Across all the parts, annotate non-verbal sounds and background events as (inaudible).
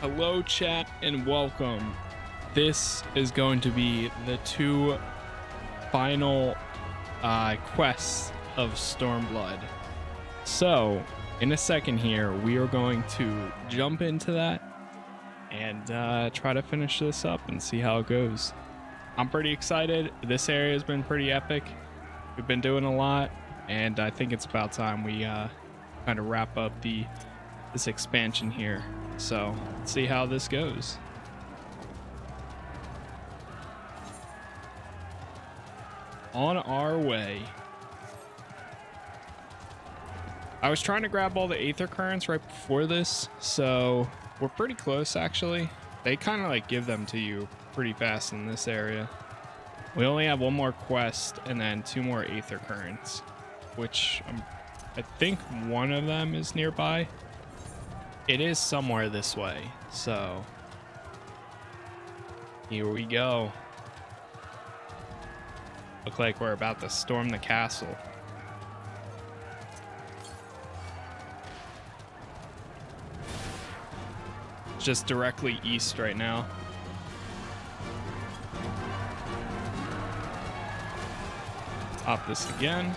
Hello, chat, and welcome. This is going to be the two final uh, quests of Stormblood. So, in a second here, we are going to jump into that and uh, try to finish this up and see how it goes. I'm pretty excited. This area has been pretty epic. We've been doing a lot, and I think it's about time we uh, kind of wrap up the this expansion here. So let's see how this goes. On our way. I was trying to grab all the Aether Currents right before this, so we're pretty close actually. They kind of like give them to you pretty fast in this area. We only have one more quest and then two more Aether Currents, which um, I think one of them is nearby. It is somewhere this way, so here we go. Look like we're about to storm the castle. Just directly east right now. Pop this again.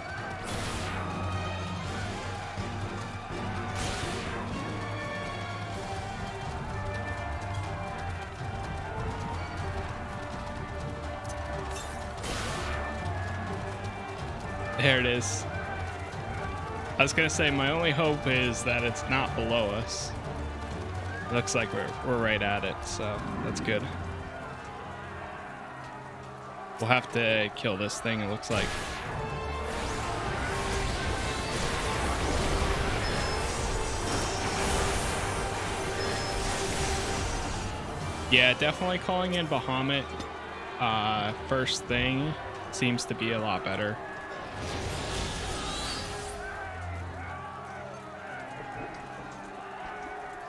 There it is. I was gonna say my only hope is that it's not below us. Looks like we're we're right at it, so that's good. We'll have to kill this thing, it looks like. Yeah, definitely calling in Bahamut uh, first thing seems to be a lot better.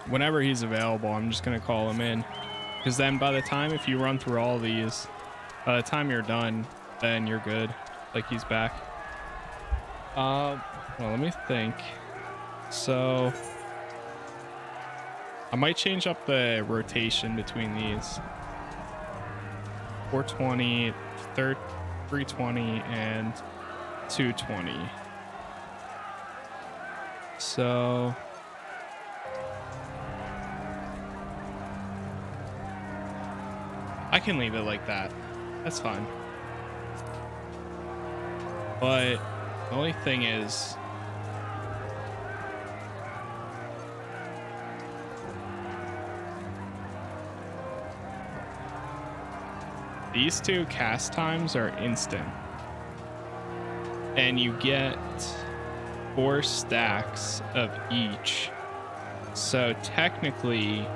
Whenever he's available, I'm just going to call him in. Because then by the time, if you run through all these, by the time you're done, then you're good. Like he's back. Uh, well, let me think. So, I might change up the rotation between these. 420, 320, and 220. So I can leave it like that. That's fine. But the only thing is these two cast times are instant and you get four stacks of each. So technically,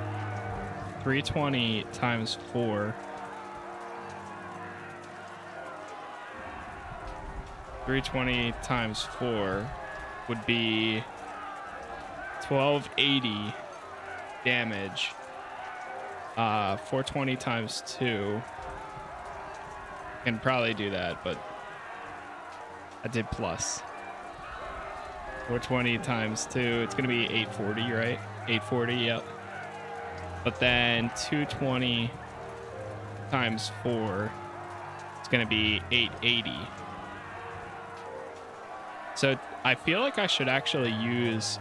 320 times four. Three twenty times four would be twelve eighty damage. Uh, four twenty times two. Can probably do that, but I did plus. 420 times 2, it's going to be 840, right? 840, yep. But then 220 times 4, it's going to be 880. So I feel like I should actually use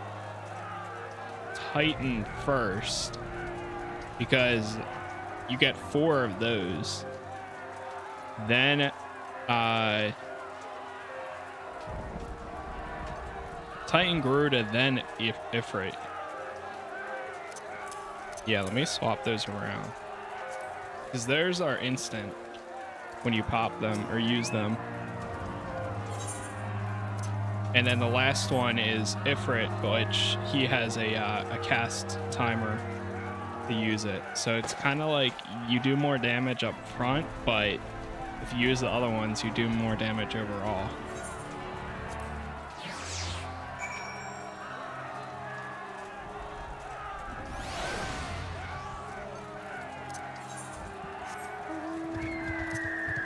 Titan first because you get four of those. Then uh Titan Garuda, then if Ifrit. Yeah, let me swap those around. Because theirs are instant when you pop them or use them. And then the last one is Ifrit, which he has a, uh, a cast timer to use it. So it's kind of like you do more damage up front, but if you use the other ones, you do more damage overall.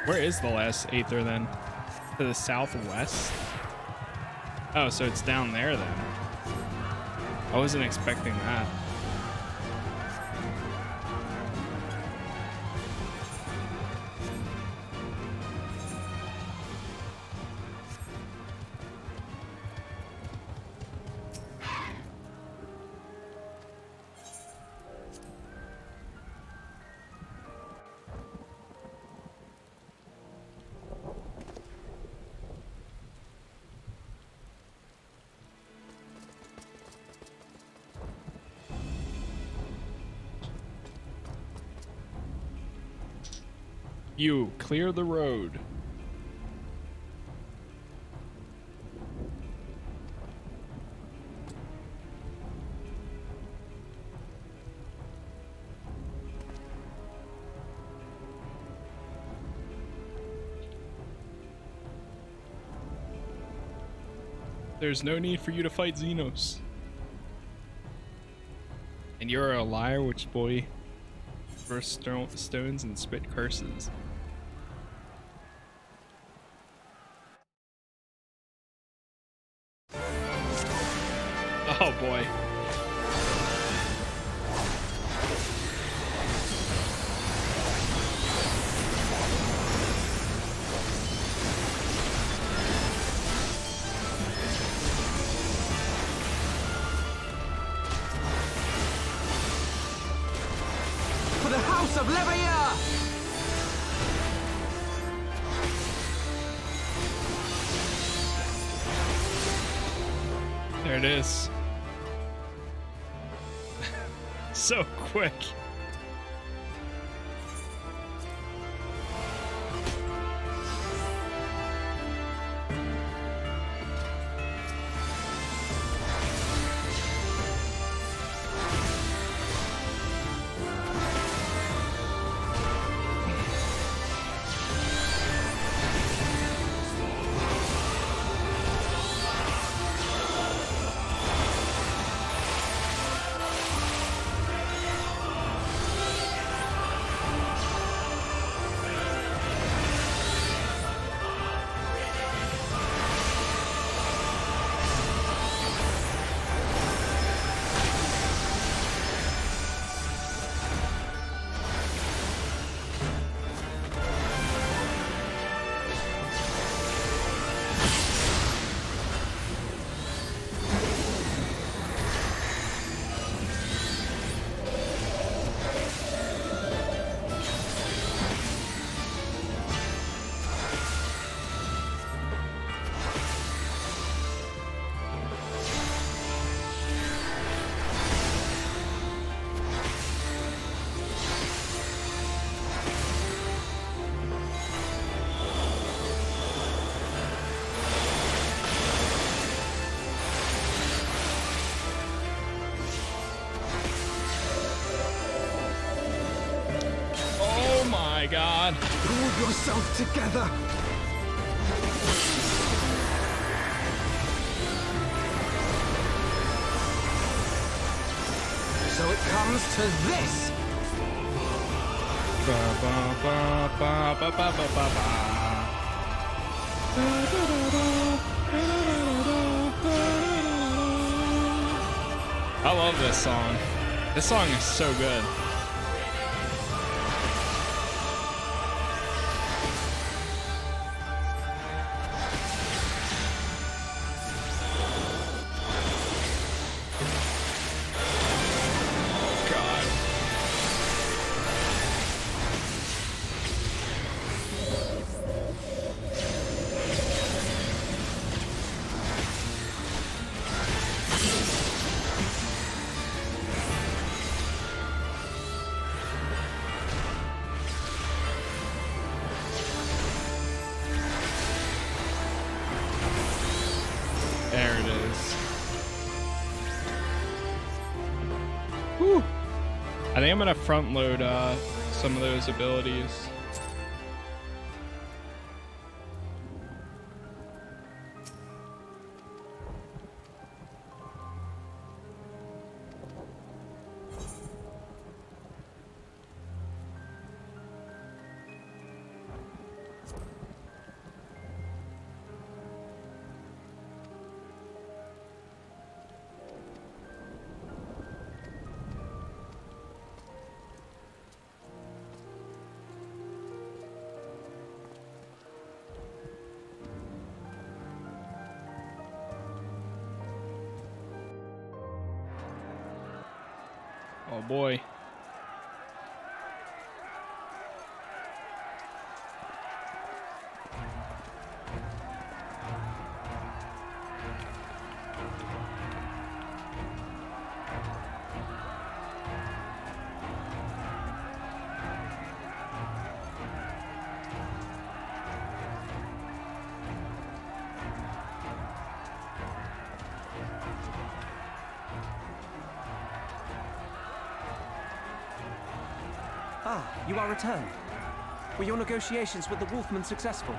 Where is the last Aether then? To the southwest? Oh, so it's down there then. I wasn't expecting that. Clear the road. There's no need for you to fight Zenos. And you're a liar, which boy burst stones and spit curses. Boy. So quick. yourself together! So it comes to this! Ba, ba, ba, I love this song. This song is so good. Whew. I think I'm gonna front load uh, some of those abilities. You are returned. Were your negotiations with the Wolfmen successful?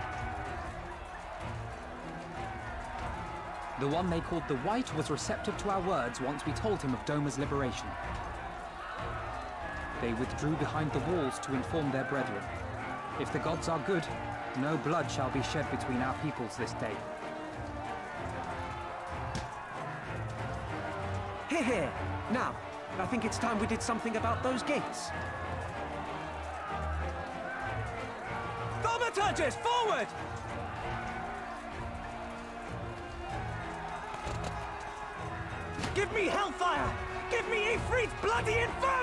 The one they called the White was receptive to our words once we told him of Doma's liberation. They withdrew behind the walls to inform their brethren. If the gods are good, no blood shall be shed between our peoples this day. Here, here. Now, I think it's time we did something about those gates. Forward! Give me Hellfire! Give me Ifrit's bloody Inferno!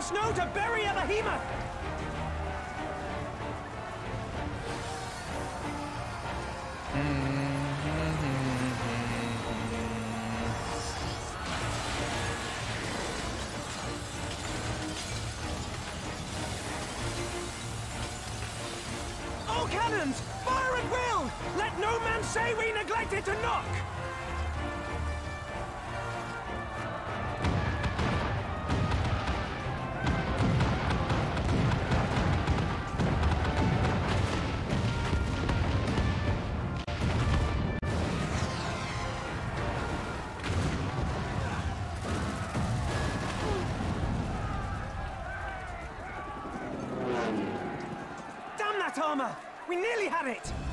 Snow to bury a behemoth! Armor! We nearly had it!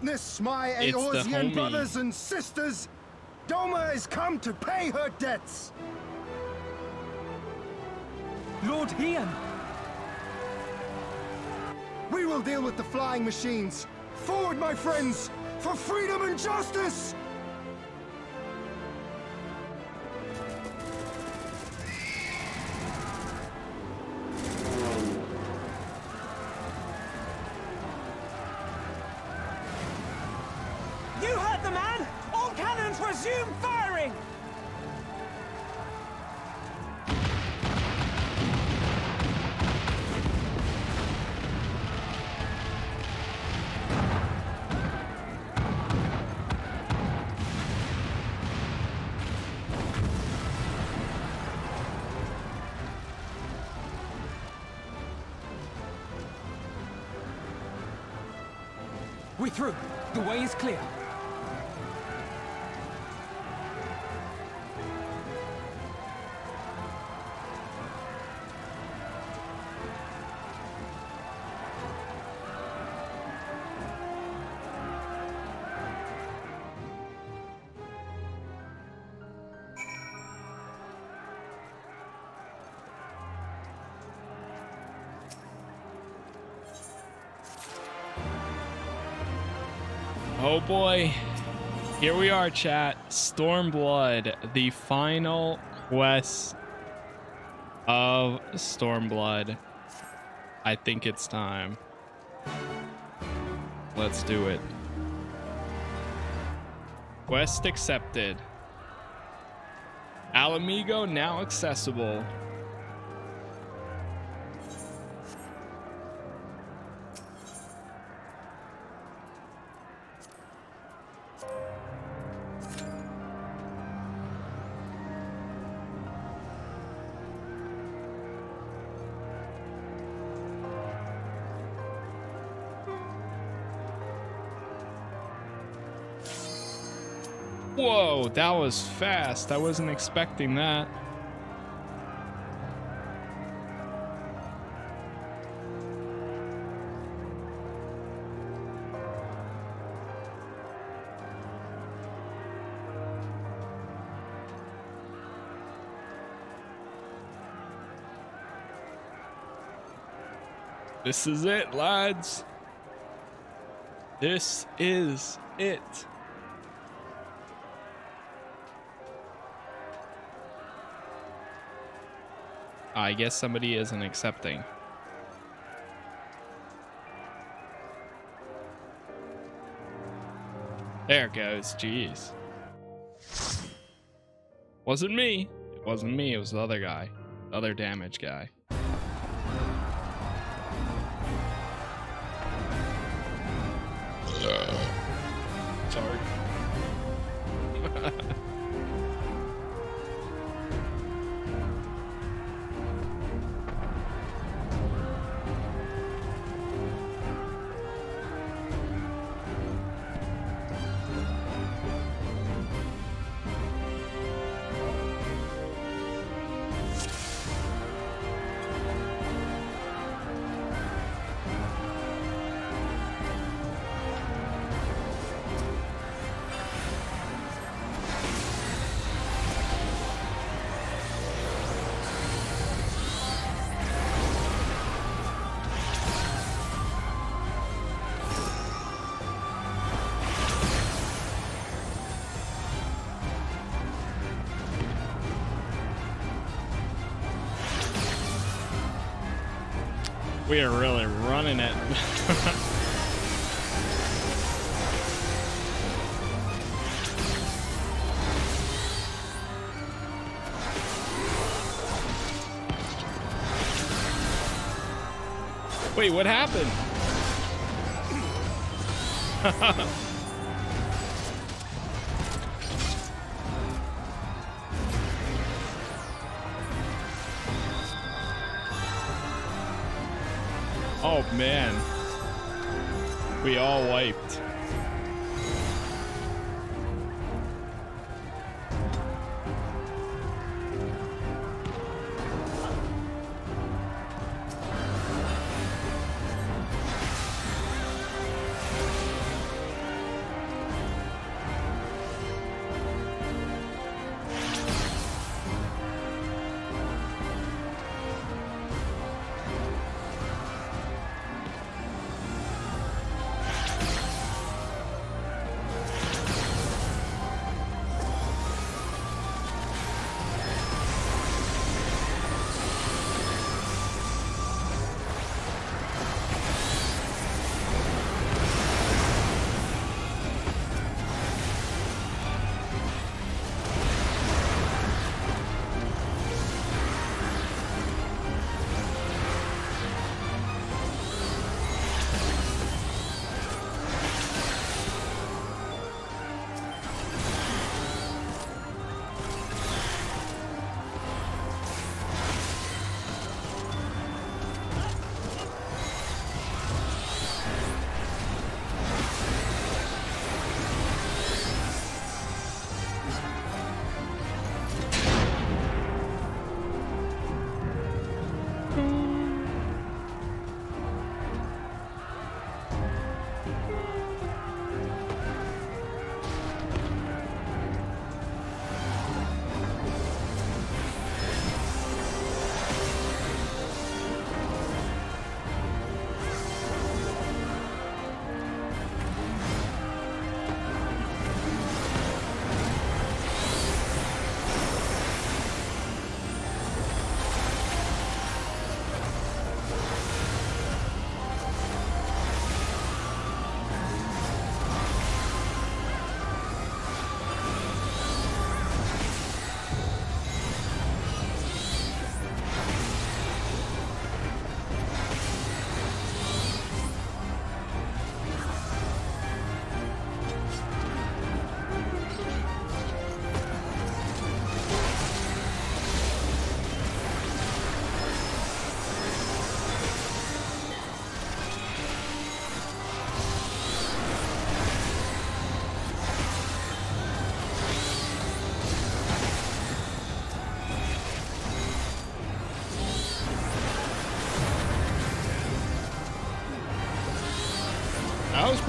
Witness, my Eorzean brothers and sisters! Doma has come to pay her debts! Lord Hien! We will deal with the flying machines! Forward, my friends! For freedom and justice! Is clear. Boy. Here we are, chat. Stormblood, the final quest of Stormblood. I think it's time. Let's do it. Quest accepted. Ala Mhigo now accessible. That was fast. I wasn't expecting that. This is it, lads. This is it. I guess somebody isn't accepting. There it goes. Jeez. Wasn't me. It wasn't me. It was the other guy. The other damage guy. Wait, what happened? (laughs)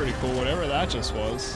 pretty cool, whatever that just was.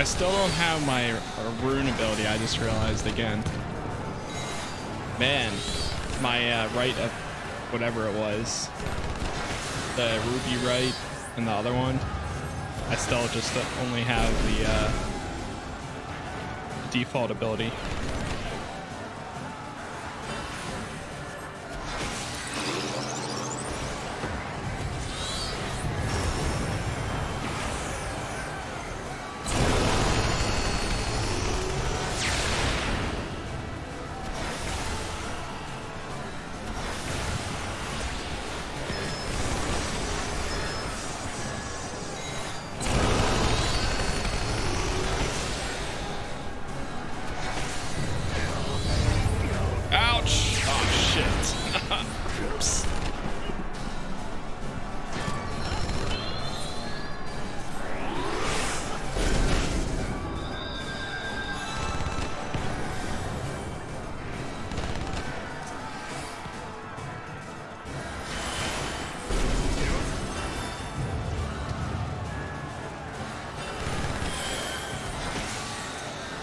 I still don't have my rune ability. I just realized again. Man, my uh, right of whatever it was, the Ruby Rite and the other one, I still just only have the uh, default ability.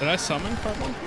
Did I summon Carbon?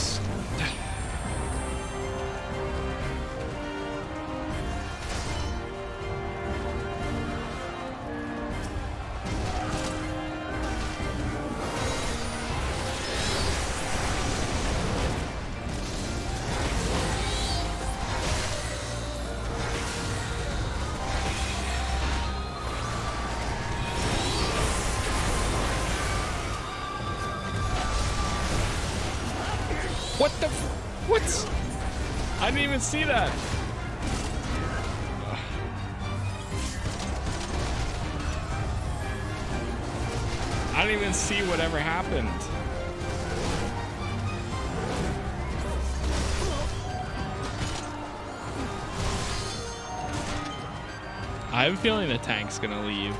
I have a feeling the tank's gonna leave.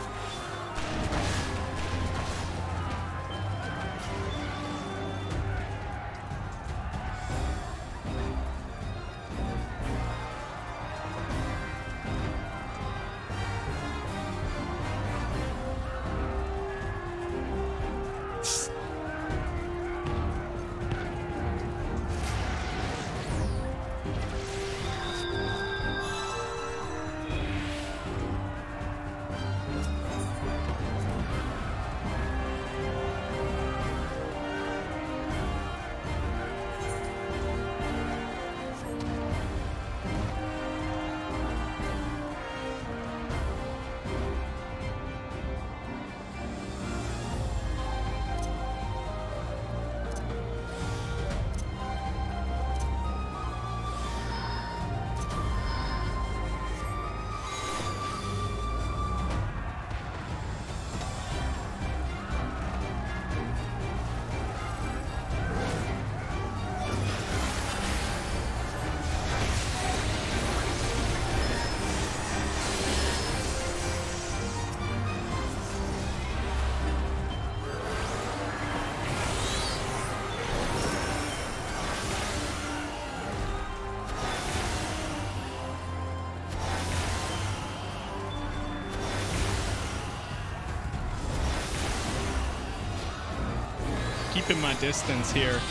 Keeping my distance here.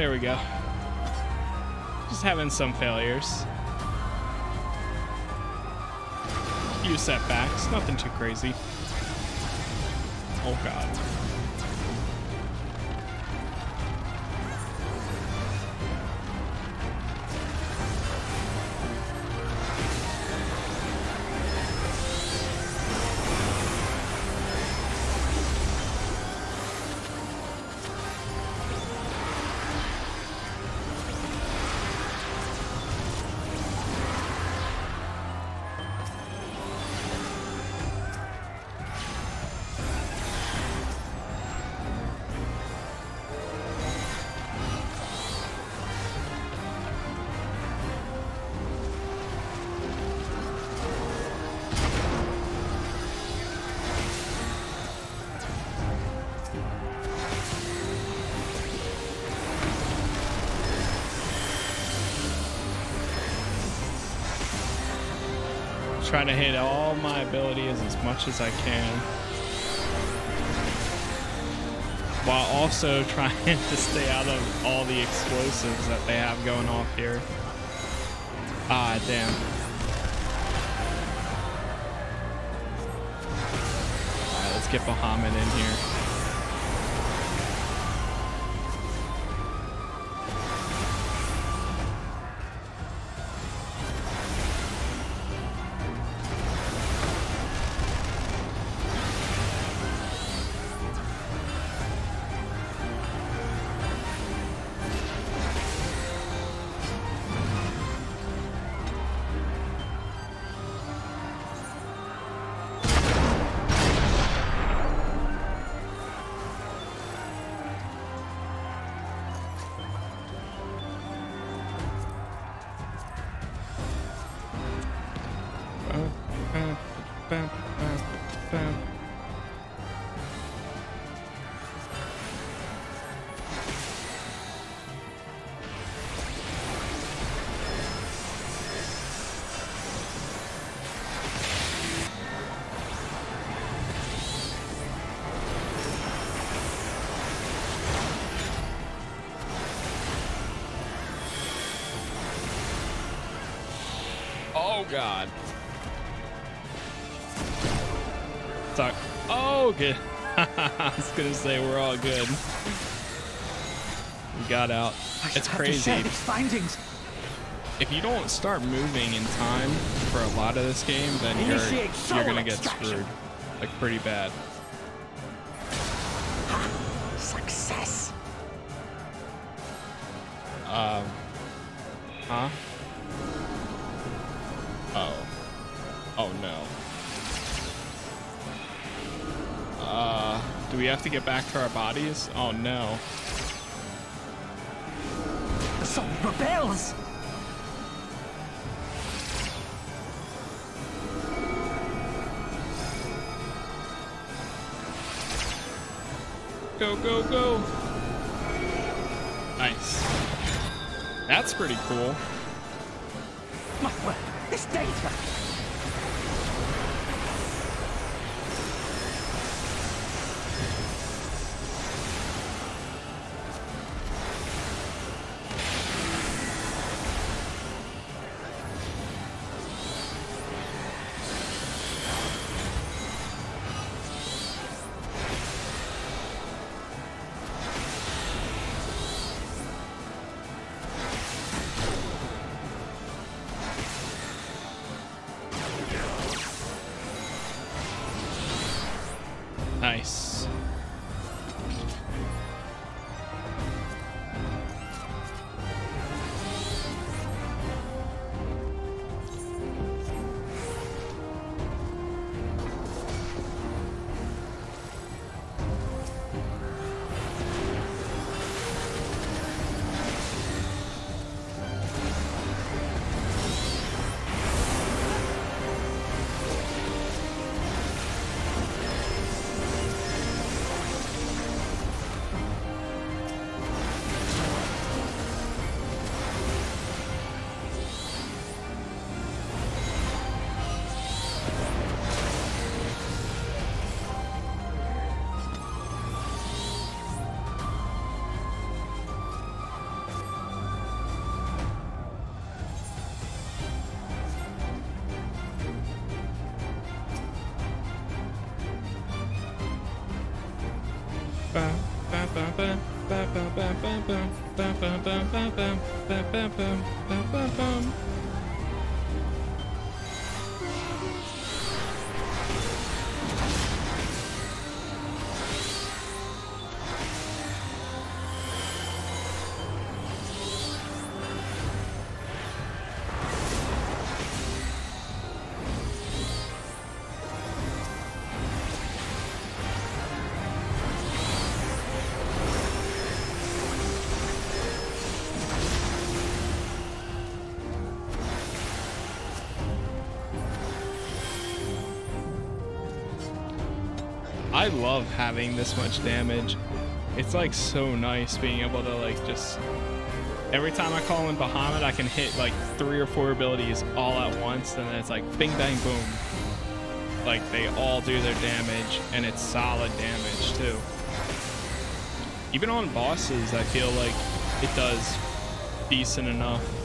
There we go. Just having some failures. A Few setbacks, nothing too crazy. Oh god. Trying to hit all my abilities as much as I can. While also (laughs) trying to stay out of all the explosives that they have going off here. Ah, damn. Alright, let's get Bahamut in here. God. Sorry. Oh, good. (laughs) I was gonna say we're all good. We got out. I It's shall have to crazy. findings. If you don't start moving in time for a lot of this game, then you're you're gonna get extraction. screwed, like pretty bad. Have to get back to our bodies? Oh no. The soul rebels. Go, go, go. Nice. That's pretty cool. I love having this much damage. It's like so nice being able to like just every time I call in Bahamut, I can hit like three or four abilities all at once, and then it's like bing bang boom. Like they all do their damage, and it's solid damage too. Even on bosses, I feel like it does decent enough.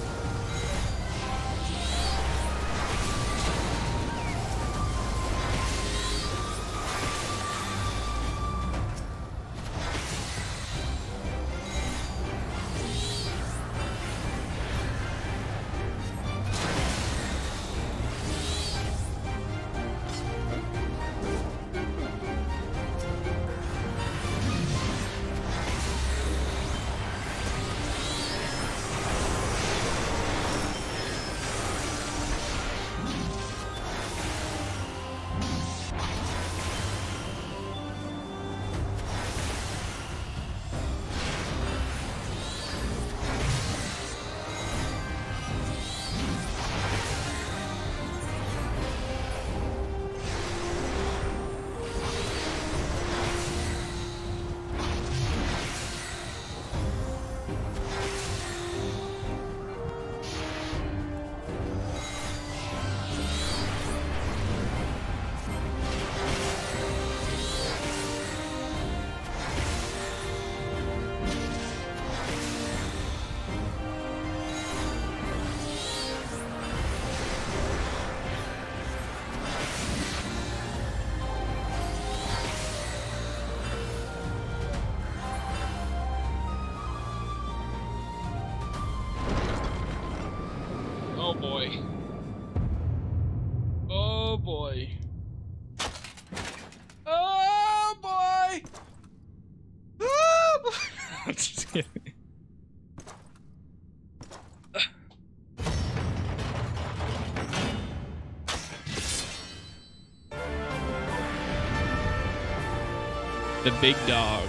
The big dog.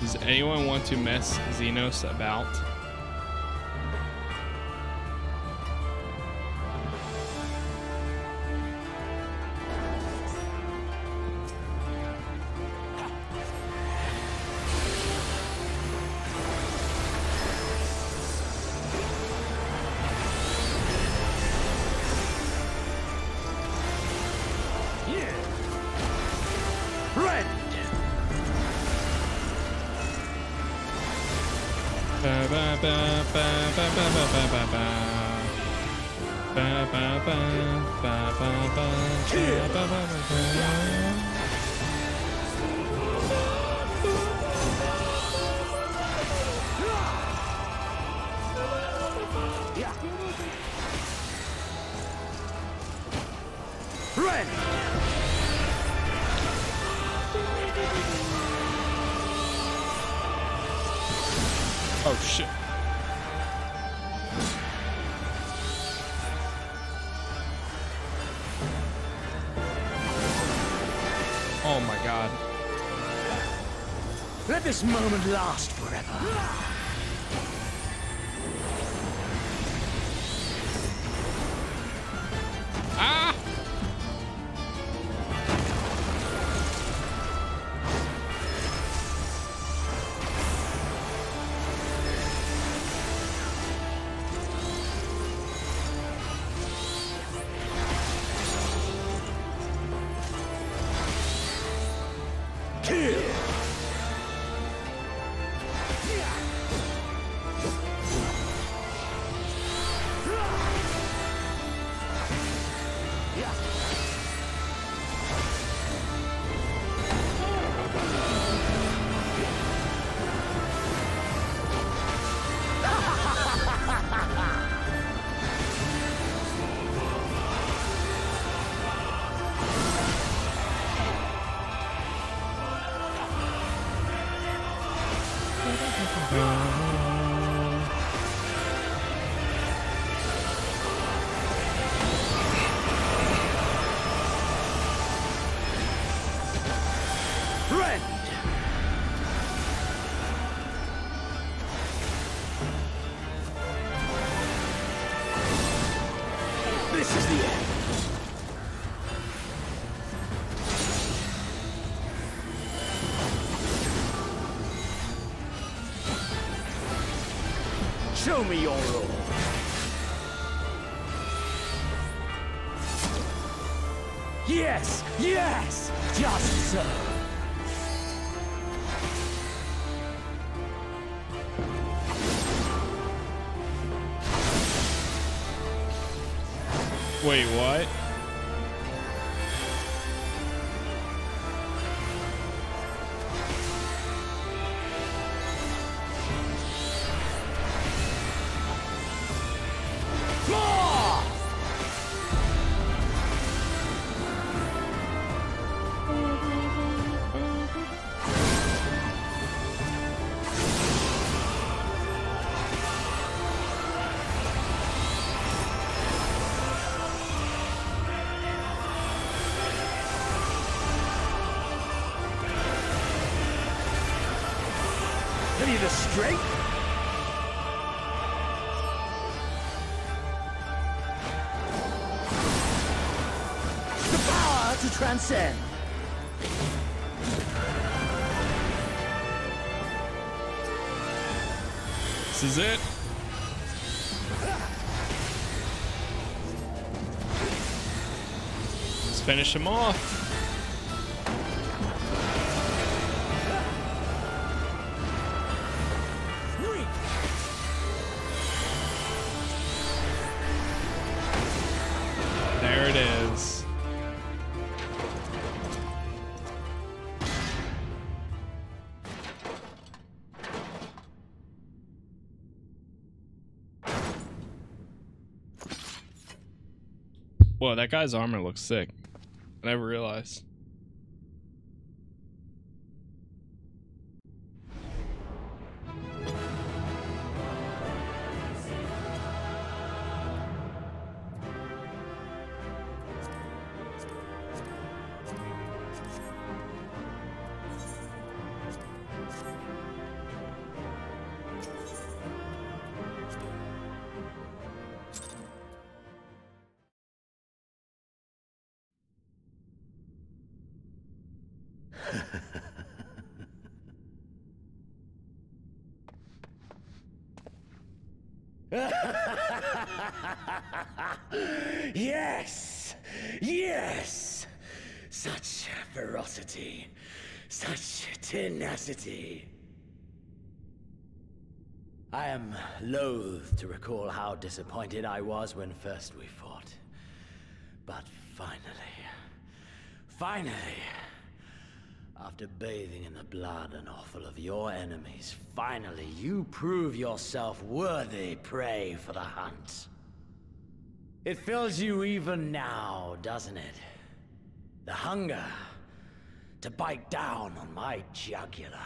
Does anyone want to mess Zenos about? This moment last Oh. Show me your. Yes, yes, just so. Wait, what? Finish him off. There it is. Whoa, that guy's armor looks sick. Never realized. (laughs) Yes! Yes! Such ferocity. Such tenacity. I am loath to recall how disappointed I was when first we fought. But finally, finally, after bathing in the blood and offal of your enemies, finally you prove yourself worthy prey for the hunt. It fills you even now, doesn't it? The hunger to bite down on my jugular,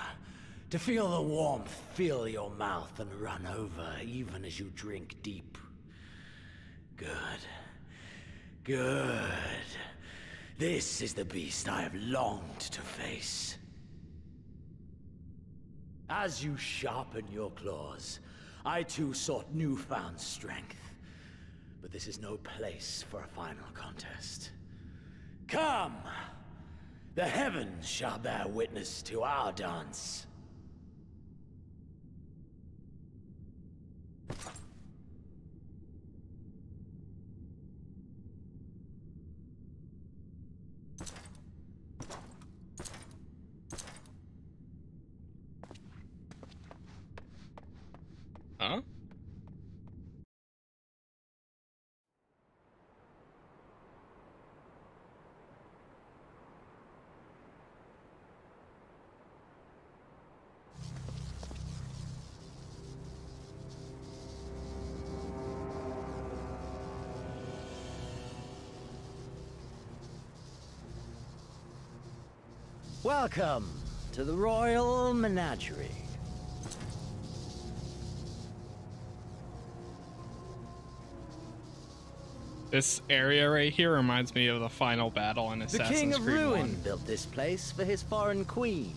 to feel the warmth fill your mouth and run over even as you drink deep. Good. Good. This is the beast I have longed to face. As you sharpen your claws, I too sought newfound strength. But this is no place for a final contest. Come! The heavens shall bear witness to our dance. Welcome to the Royal Menagerie. This area right here reminds me of the final battle in Assassin's Creed The King of Creed Ruin 1. built this place for his foreign queen.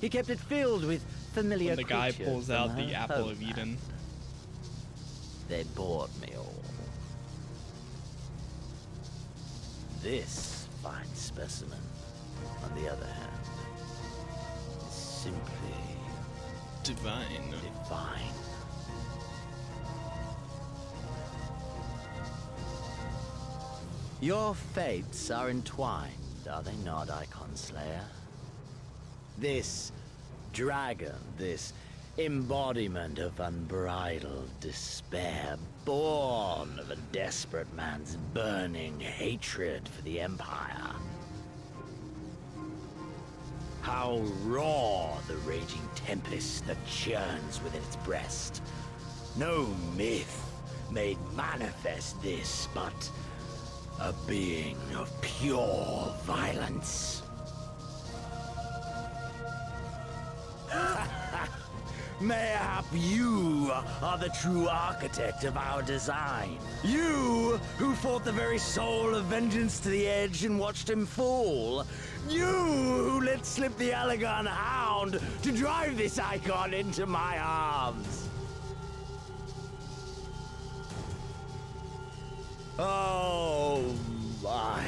He kept it filled with familiar when the guy pulls out the apple homeland. of Eden. They bored me all. This fine specimen on the other hand, is simply Divine. divine. Your fates are entwined, are they not, Icon Slayer? This dragon, this embodiment of unbridled despair, born of a desperate man's burning hatred for the Empire. How raw the raging tempest that churns within its breast. No myth made manifest this, but a being of pure violence. Mayhap you are the true architect of our design. You who fought the very soul of vengeance to the edge and watched him fall. You who let slip the Garlean hound to drive this icon into my arms. Oh my,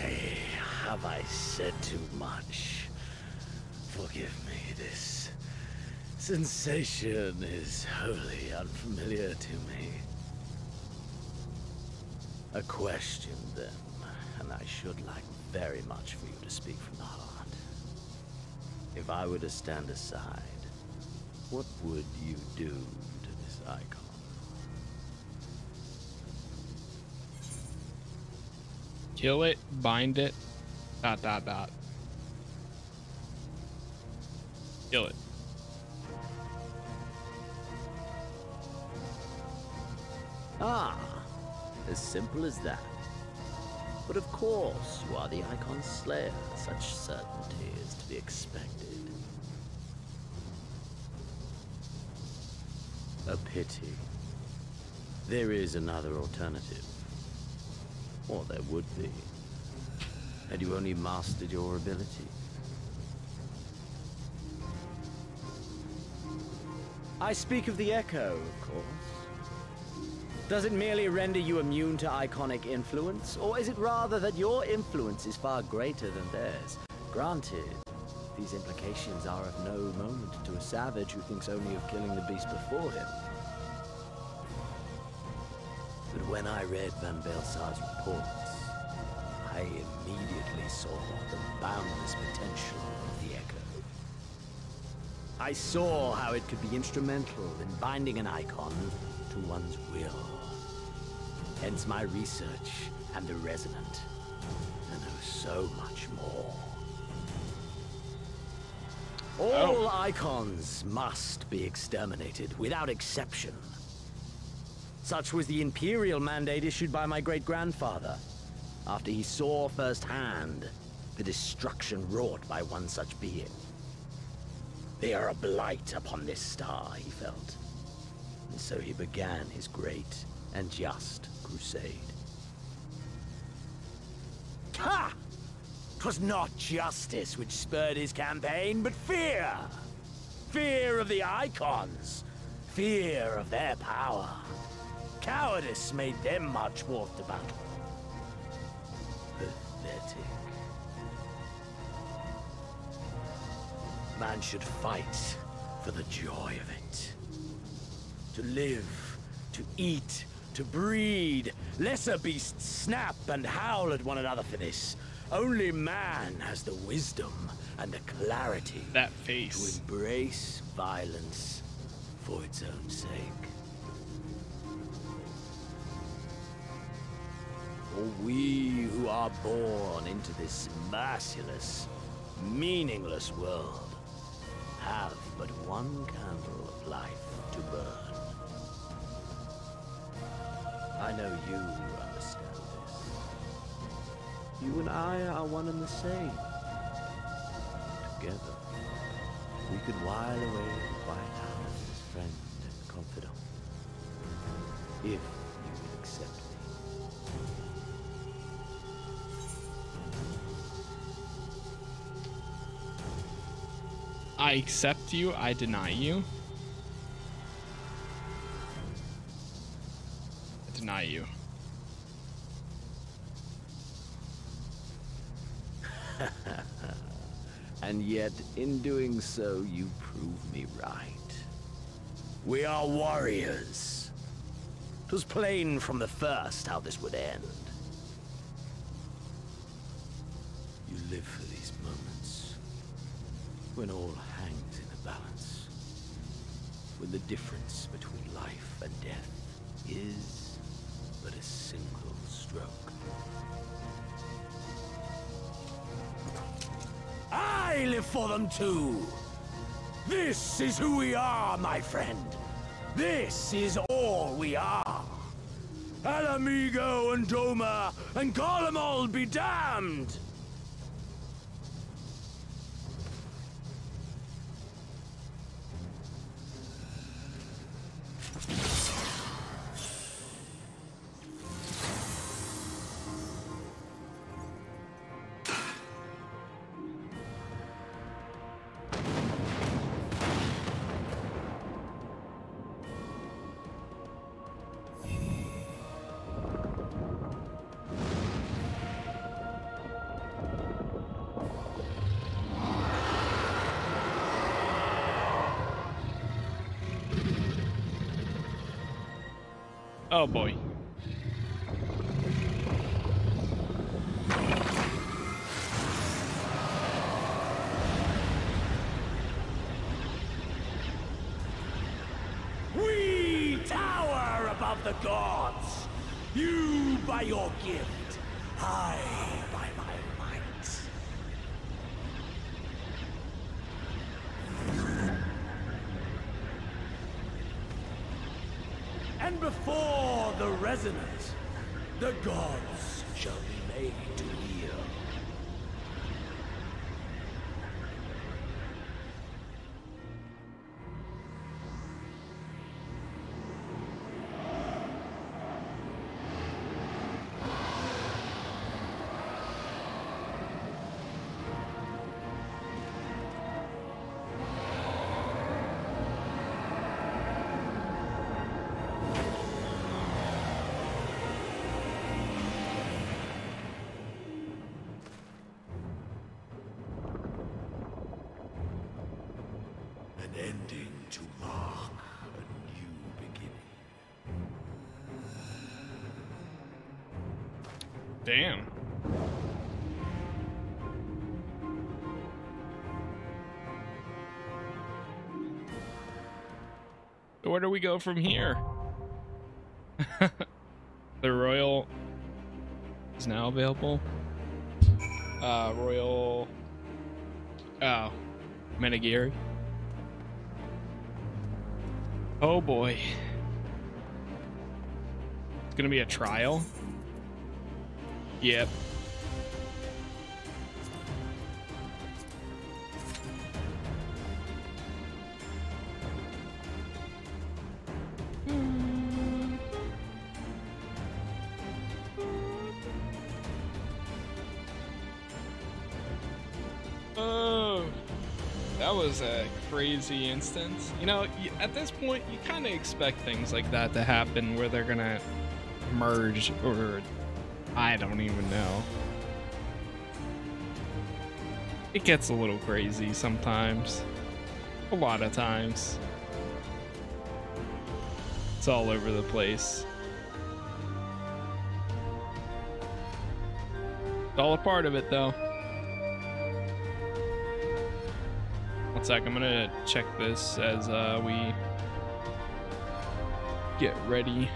have I said too much? Sensation is wholly unfamiliar to me. A question, then, and I should like very much for you to speak from the heart. If I were to stand aside, what would you do to this icon? Kill it, bind it, dot dot dot. Kill it. Ah, as simple as that. But of course, you are the Icon Slayer. Such certainty is to be expected. A pity. There is another alternative. Or there would be. Had you only mastered your ability. I speak of the Echo, of course. Does it merely render you immune to iconic influence, or is it rather that your influence is far greater than theirs? Granted, these implications are of no moment to a savage who thinks only of killing the beast before him. But when I read Van Baelsar's reports, I immediately saw the boundless potential of the Echo. I saw how it could be instrumental in binding an icon to one's will. Hence my research and the resonant. And oh, so much more. All oh. icons must be exterminated without exception. Such was the imperial mandate issued by my great-grandfather, after he saw firsthand the destruction wrought by one such being. They are a blight upon this star, he felt. And so he began his great and just crusade. Ha! 'Twas not justice which spurred his campaign, but fear! Fear of the Icons! Fear of their power! Cowardice made them march forth to battle. Pathetic. Man should fight for the joy of it. To live, to eat, to breed. Lesser beasts snap and howl at one another for this. Only man has the wisdom and the clarity That to embrace violence for its own sake. For we who are born into this merciless, meaningless world have but one candle of life to burn. I know you understand this. You and I are one and the same. Together, we could while away the quiet hours as friend and confidant. If you will accept me. I accept you, I deny you. You. (laughs) And yet, in doing so, you prove me right. We are warriors. 'Twas plain from the first how this would end. You live for these moments. When all hangs in a balance. When the difference between life and death is I live for them too! This is who we are, my friend! This is all we are! Ala Mhigo and Doma and call be damned! Oh Damn. So Where do we go from here? (laughs) the Royal is now available. Uh, Royal. Oh, Menagerie. Oh boy. It's gonna be a trial. Yep. Oh, that was a crazy instance. You know, at this point, you kind of expect things like that to happen where they're gonna merge or I don't even know. It gets a little crazy sometimes. A lot of times. It's all over the place. It's all a part of it though. One sec, I'm gonna check this as uh, we get ready.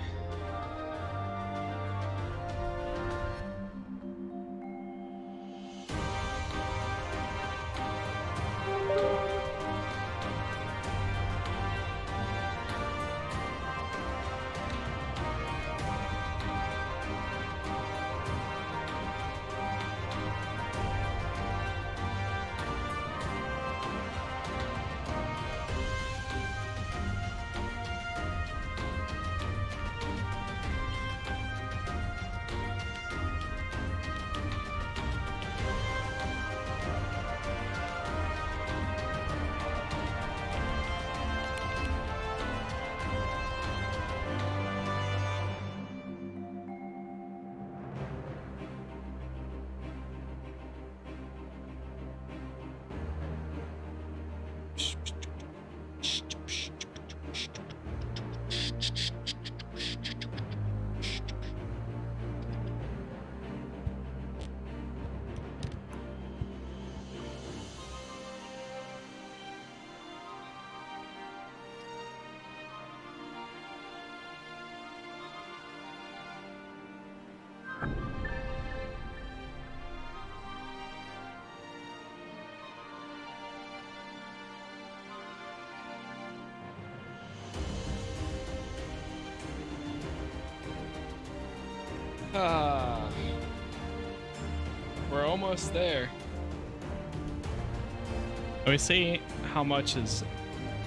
Ah. We're almost there. Let me see how much is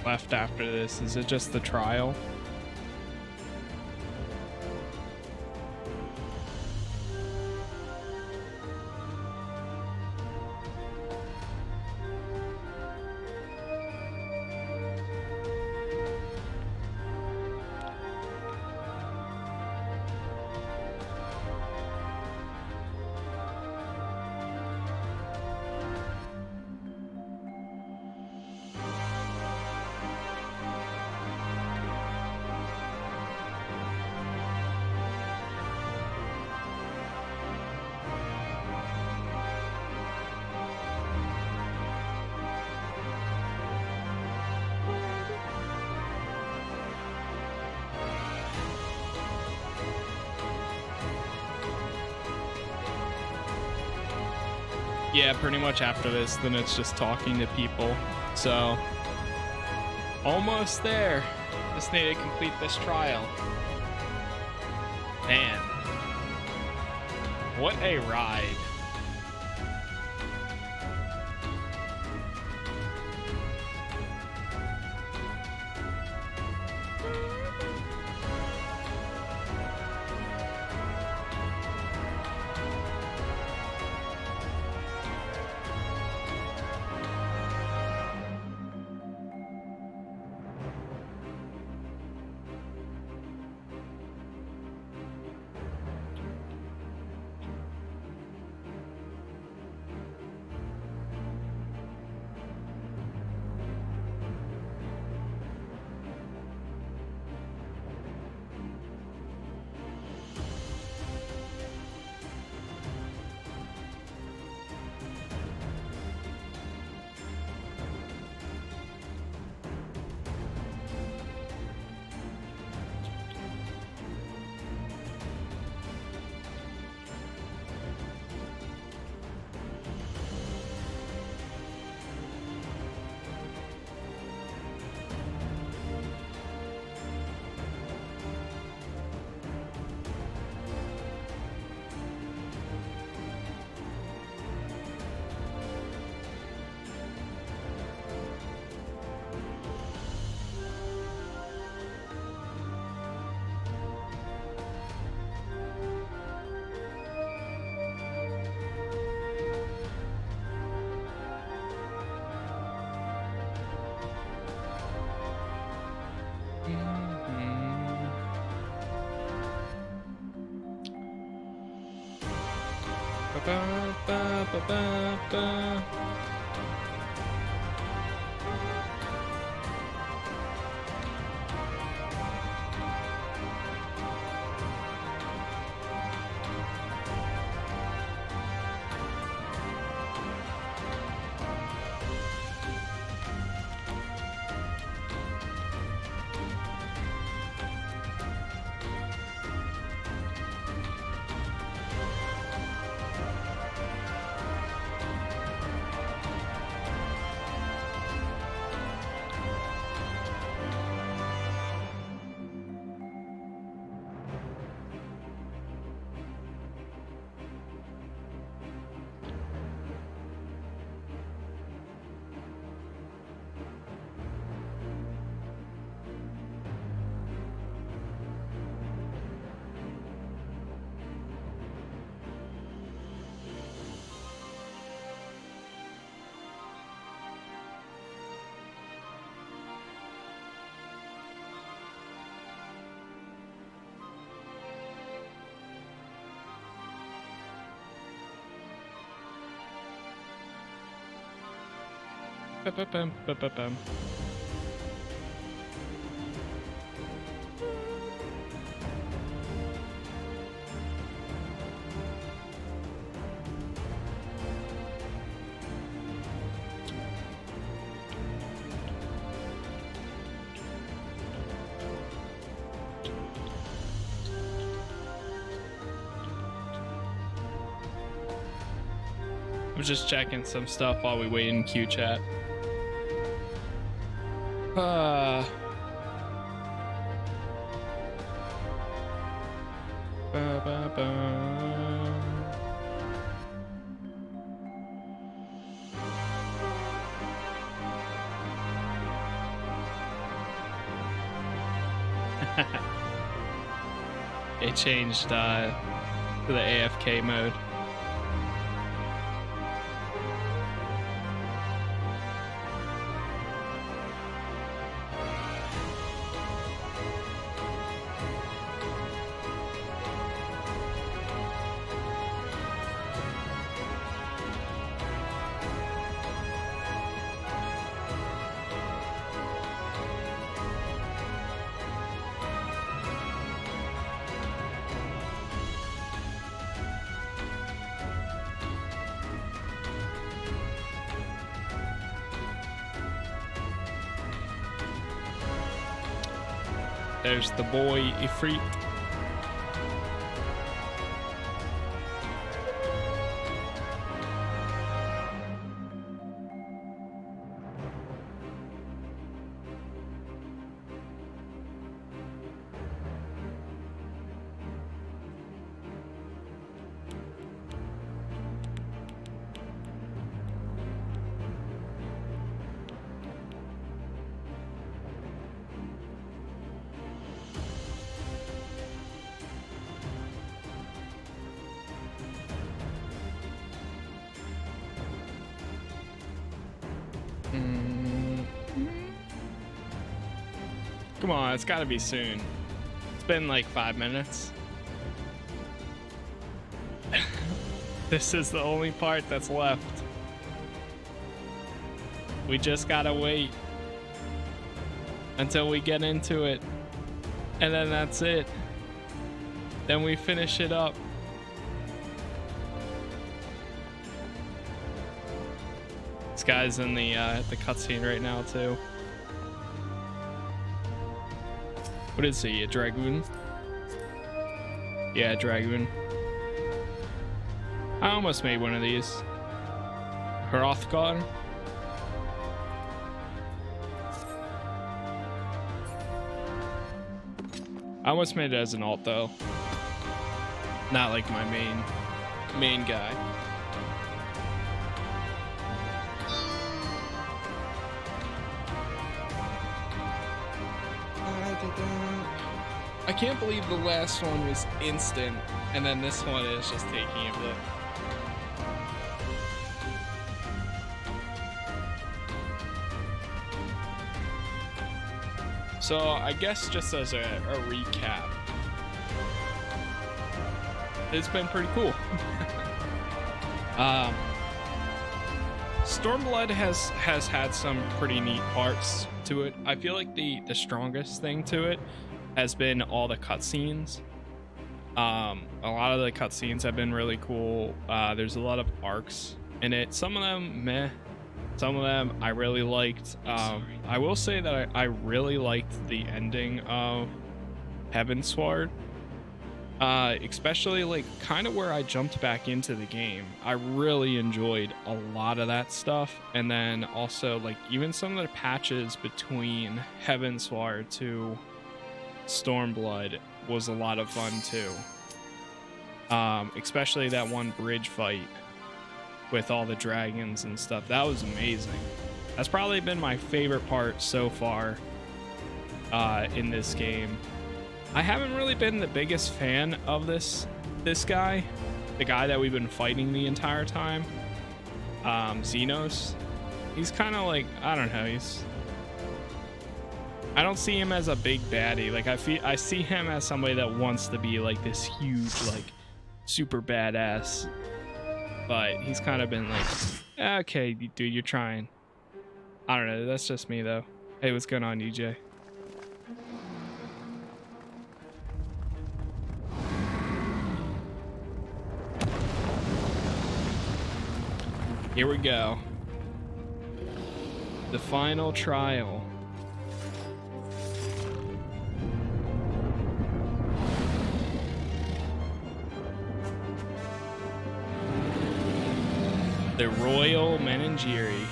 left after this. Is it just the trial? Pretty much after this, then it's just talking to people. So, almost there. Just need to complete this trial. Man. What a ride. Ba-ba-ba-ba-ba. Ba-ba-bum, ba-ba-bum. Just checking some stuff while we wait in queue chat. Changed uh, to the AFK mode. There's the boy Ifrit. It's gotta be soon. It's been like five minutes. (laughs) this is the only part that's left. We just gotta wait until we get into it. And then that's it. Then we finish it up. This guy's in the uh, the cutscene right now too. What is he? A dragoon? Yeah, dragoon. I almost made one of these. Hrothgar. I almost made it as an alt though. Not like my main main guy. Can't believe the last one was instant, and then this one is just taking a bit. So I guess just as a, a recap, it's been pretty cool. (laughs) um, Stormblood has has had some pretty neat parts to it. I feel like the the strongest thing to it has been all the cutscenes. Um, a lot of the cutscenes have been really cool. Uh, there's a lot of arcs in it. Some of them, meh. Some of them I really liked. Um, I will say that I, I really liked the ending of Heavensward. Uh, especially like kind of where I jumped back into the game. I really enjoyed a lot of that stuff. And then also like even some of the patches between Heavensward to Stormblood was a lot of fun too. Um, especially that one bridge fight with all the dragons and stuff. That was amazing. That's probably been my favorite part so far uh, in this game. I haven't really been the biggest fan of this this guy, the guy that we've been fighting the entire time, um, Zenos. He's kind of like I don't know. He's I don't see him as a big baddie. Like I feel I see him as somebody that wants to be like this huge like super badass. But he's kind of been like, ah, okay, dude, you're trying. I don't know. That's just me though. Hey, what's going on, UJ? Here we go. The final trial. The Royal Menagerie.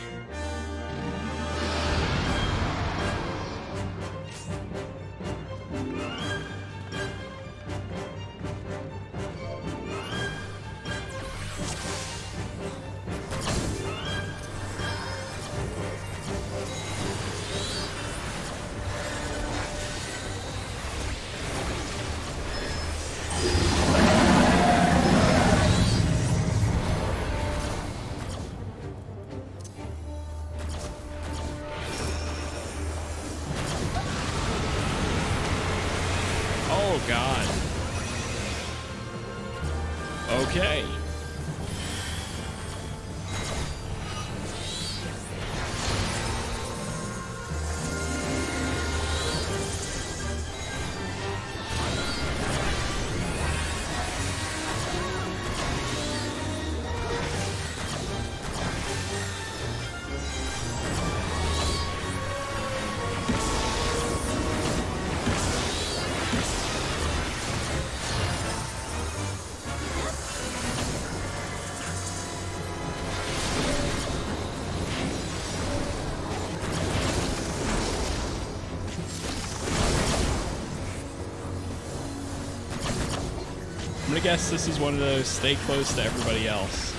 Guess this is one of those stay close to everybody else.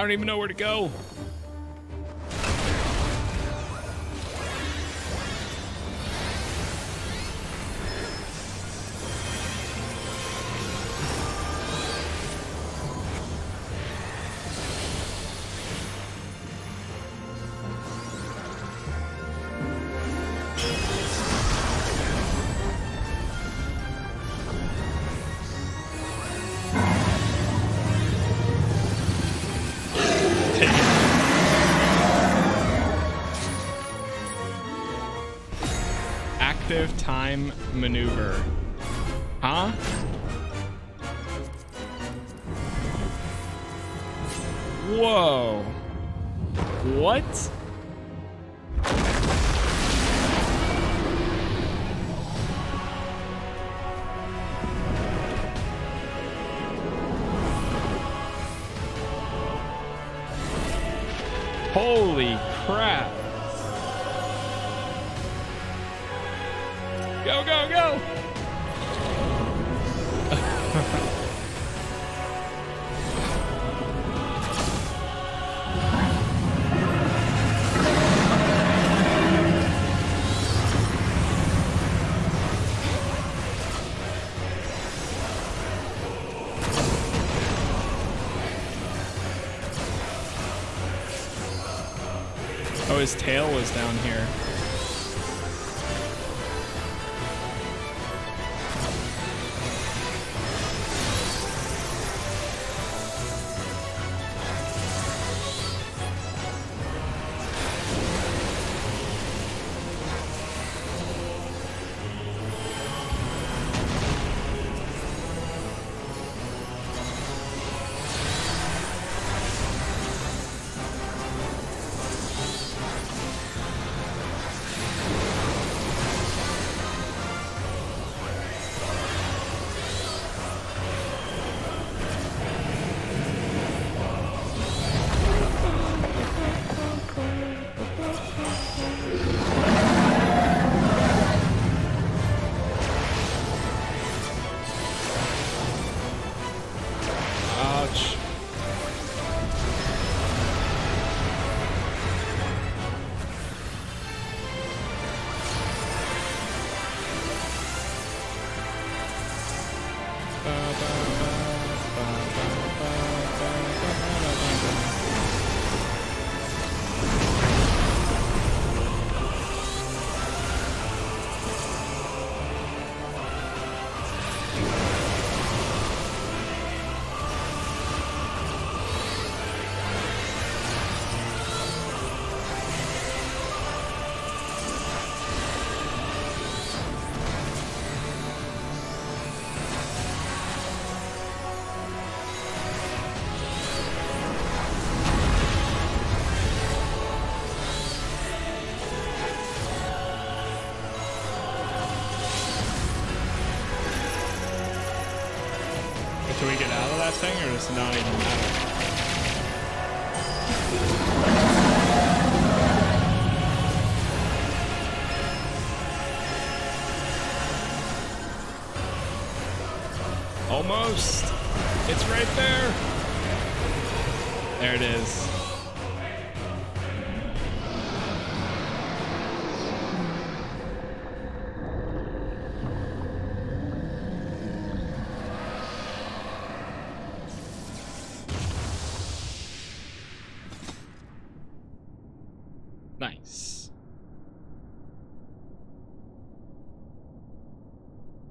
I don't even know where to go. Maneuver. His tail was down here. That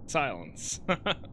Silence. (laughs)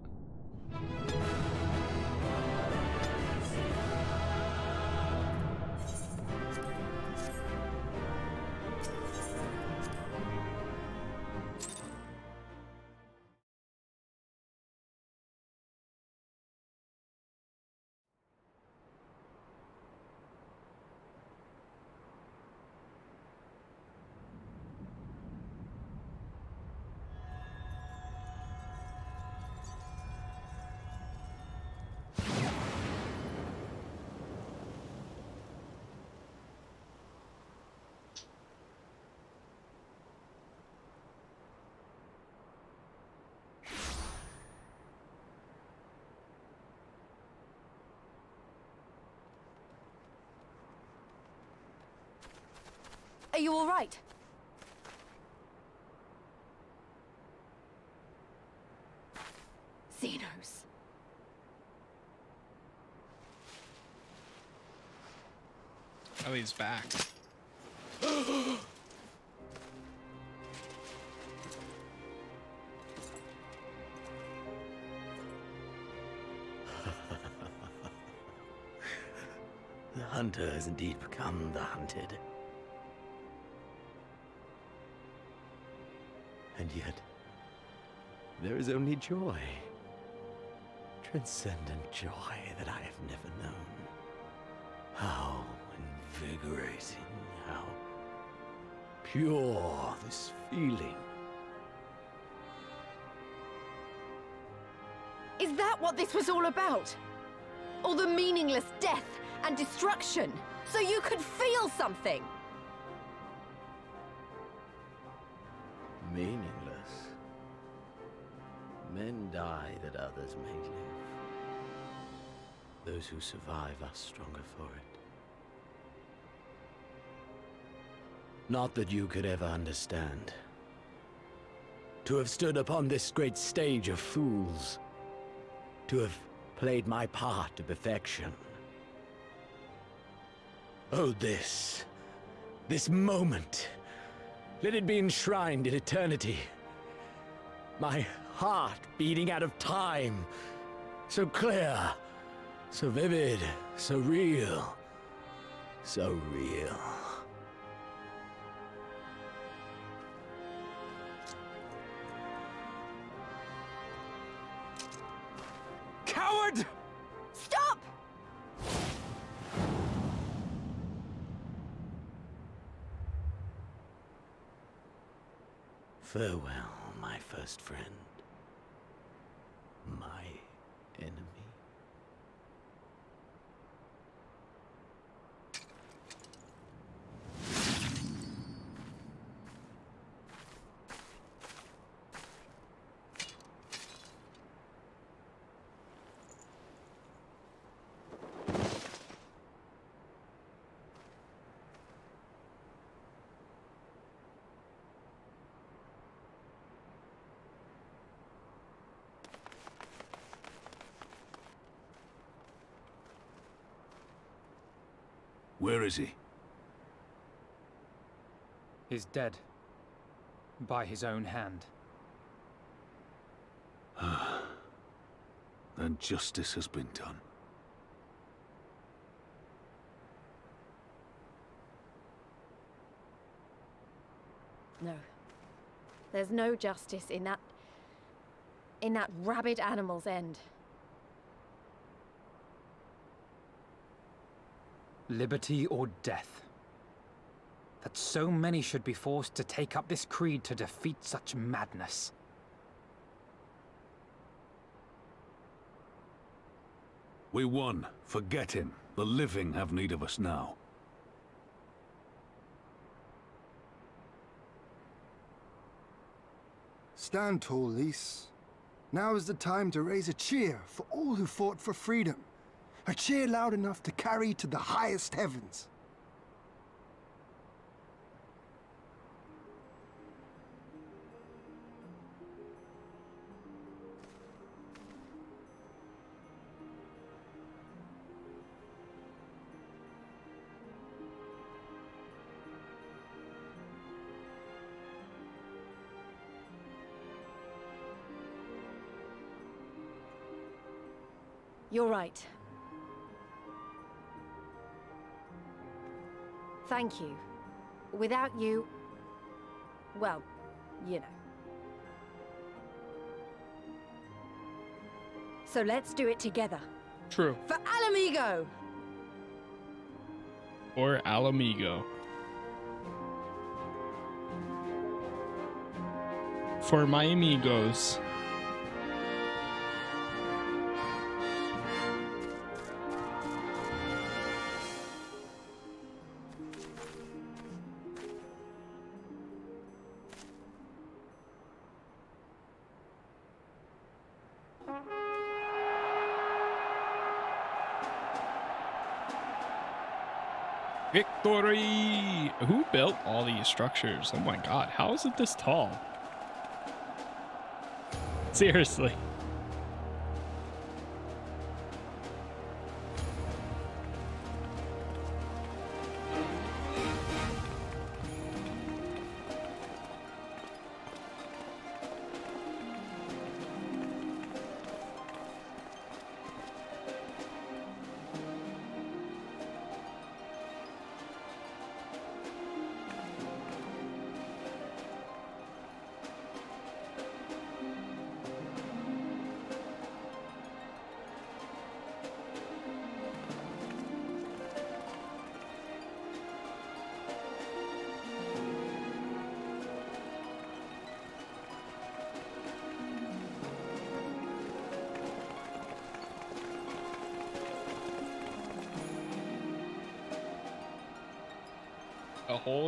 Are you all right? Zenos. oh, he's back. (gasps) The hunter has indeed become the hunted. And yet, there is only joy. Transcendent joy that I have never known. How invigorating, how pure this feeling. Is that what this was all about? All the meaningless death and destruction, so you could feel something? Meaningless. Men die that others may live. Those who survive are stronger for it. Not that you could ever understand. To have stood upon this great stage of fools. To have played my part to perfection. Oh, this. This moment. Let it be enshrined in eternity. My heart beating out of time. So clear, so vivid, so real. So real. Farewell, my first friend. Where is he? He's dead. By his own hand. (sighs) Then justice has been done. No. There's no justice in that. in that rabid animal's end. Liberty or death. That so many should be forced to take up this creed to defeat such madness. We won. Forget him. The living have need of us now. Stand tall, Lyse. Now is the time to raise a cheer for all who fought for freedom. A cheer loud enough to carry to the highest heavens. You're right. Thank you. Without you... Well, you know. So let's do it together. True. For Ala Mhigo! Or Ala Mhigo. For my amigos. All these structures? Oh my god, how is it this tall? Seriously.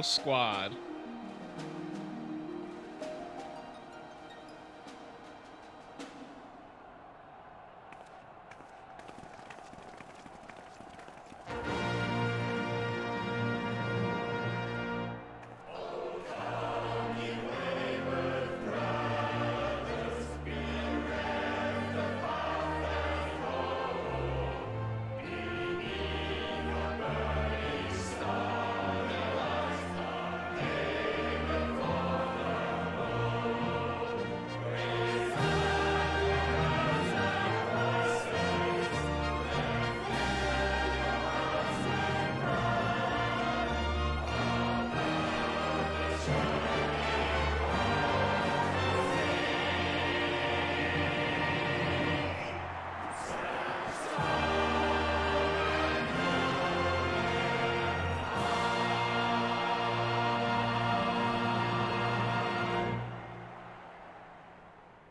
Squad.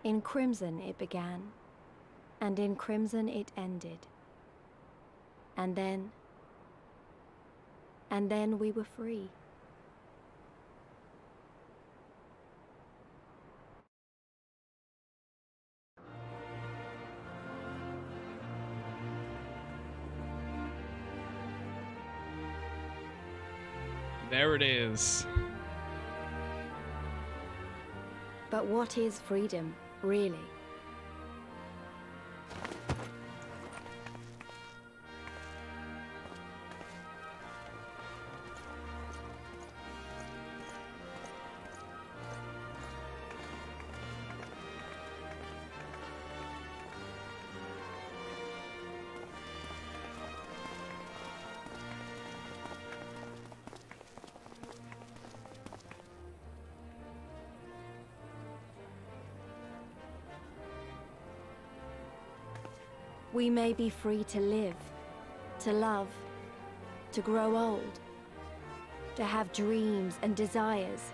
In crimson it began, and in crimson it ended. And then. And then we were free. There it is. But what is freedom, really? We may be free to live, to love, to grow old, to have dreams and desires,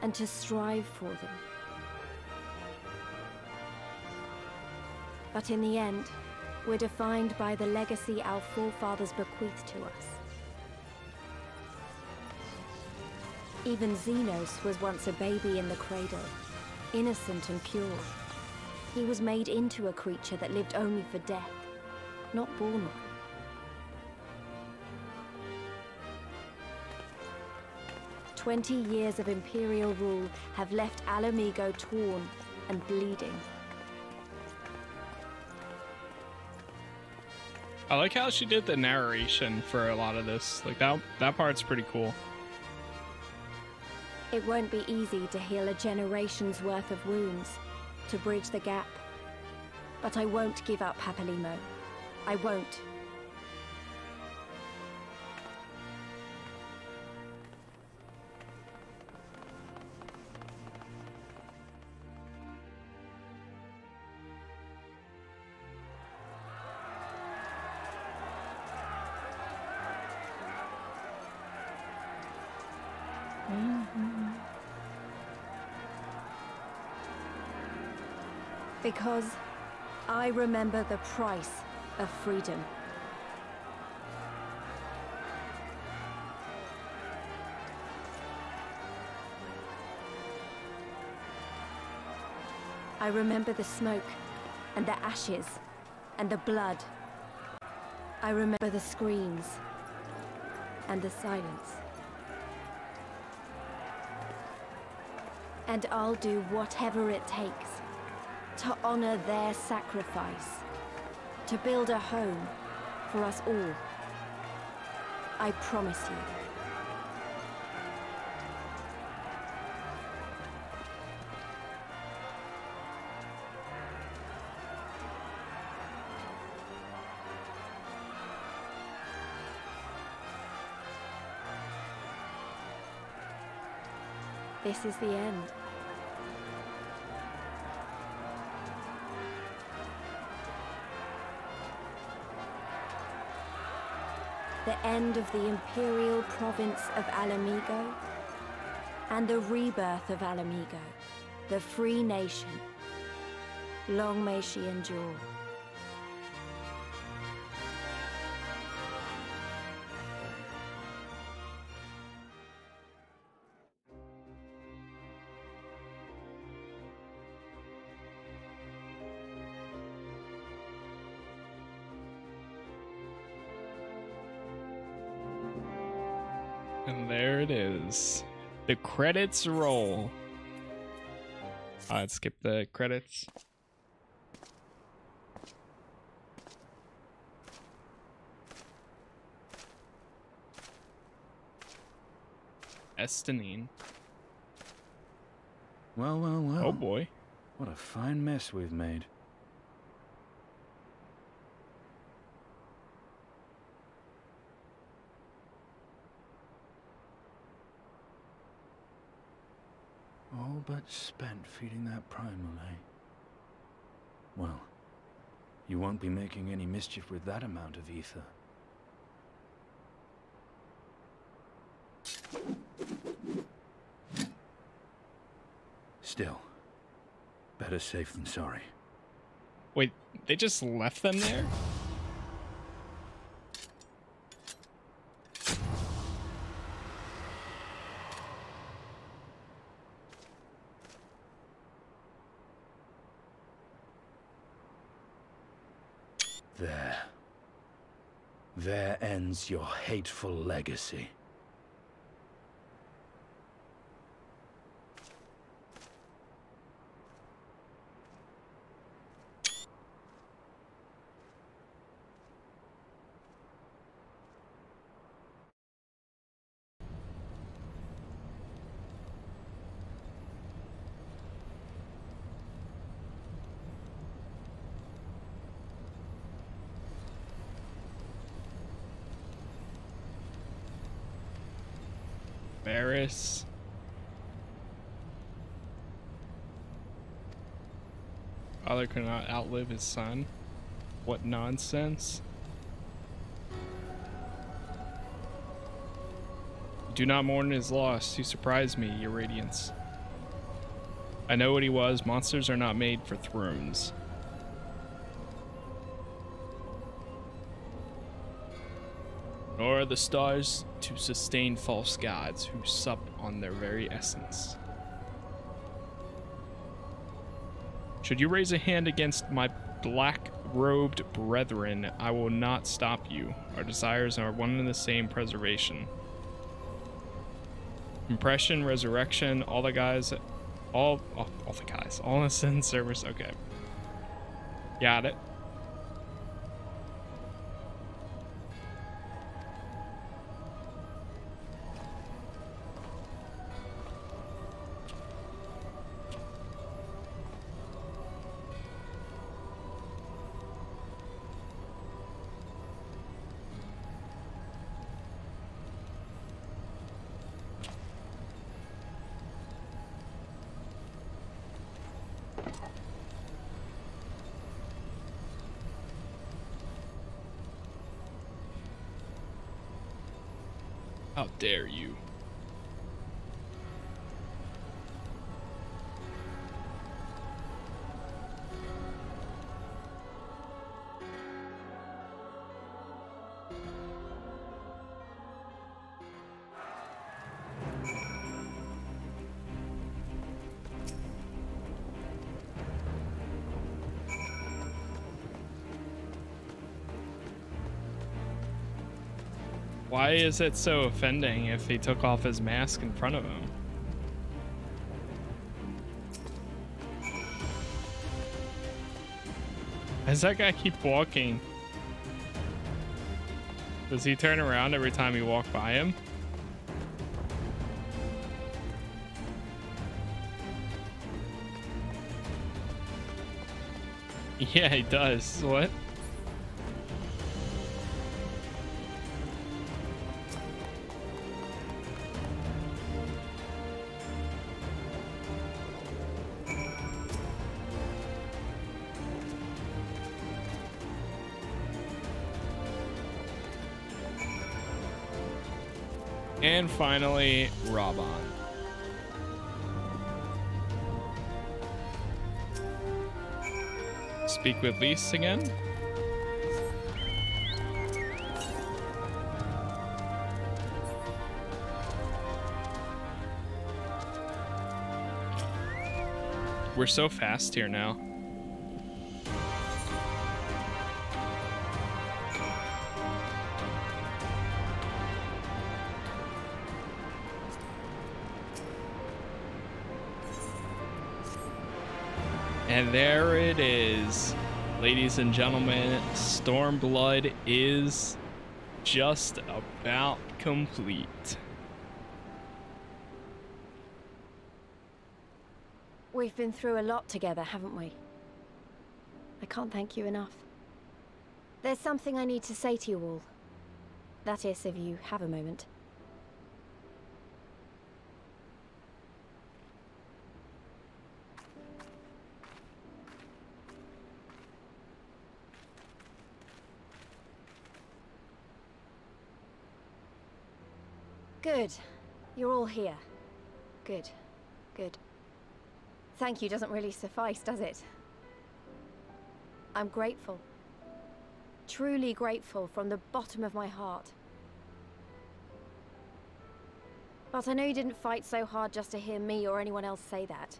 and to strive for them. But in the end, we're defined by the legacy our forefathers bequeathed to us. Even Zenos was once a baby in the cradle, innocent and pure. He was made into a creature that lived only for death, not born one. Twenty years of Imperial rule have left Ala Mhigo torn and bleeding. I like how she did the narration for a lot of this. Like that that part's pretty cool. It won't be easy to heal a generation's worth of wounds, to bridge the gap. But I won't give up, Papalymo. I won't. Because I remember the price of freedom. I remember the smoke, and the ashes, and the blood. I remember the screams, and the silence. And I'll do whatever it takes to honor their sacrifice, to build a home for us all. I promise you. This is the end. The end of the imperial province of Ala Mhigo, and the rebirth of Ala Mhigo, the free nation. Long may she endure. The credits roll. I'd right, skip the credits. Estinien. Well, well, well. Oh boy. What a fine mess we've made. All but spent feeding that primal, eh? Well, you won't be making any mischief with that amount of ether. Still, better safe than sorry. Wait, they just left them there? There. There ends your hateful legacy. Father could not outlive his son. What nonsense? Do not mourn his loss. You surprise me, your radiance. I know what he was. Monsters are not made for thrones. Nor are the stars to sustain false gods who sup on their very essence. Should you raise a hand against my black robed brethren, I will not stop you. Our desires are one and the same preservation. Impression, resurrection, all the guys, all, all, all the guys, all in the sin service. Okay. Got it. Dare you? Why is it so offending if he took off his mask in front of him? Does that guy keep walking? Does he turn around every time you walk by him? (laughs) Yeah, he does. What? Finally, Raubahn. Speak with Lyse again. We're so fast here now. Ladies and gentlemen, Stormblood is just about complete. We've been through a lot together, haven't we? I can't thank you enough. There's something I need to say to you all. That is, if you have a moment. Good. You're all here. Good. Good. Thank you doesn't really suffice, does it? I'm grateful. Truly grateful from the bottom of my heart. But I know you didn't fight so hard just to hear me or anyone else say that.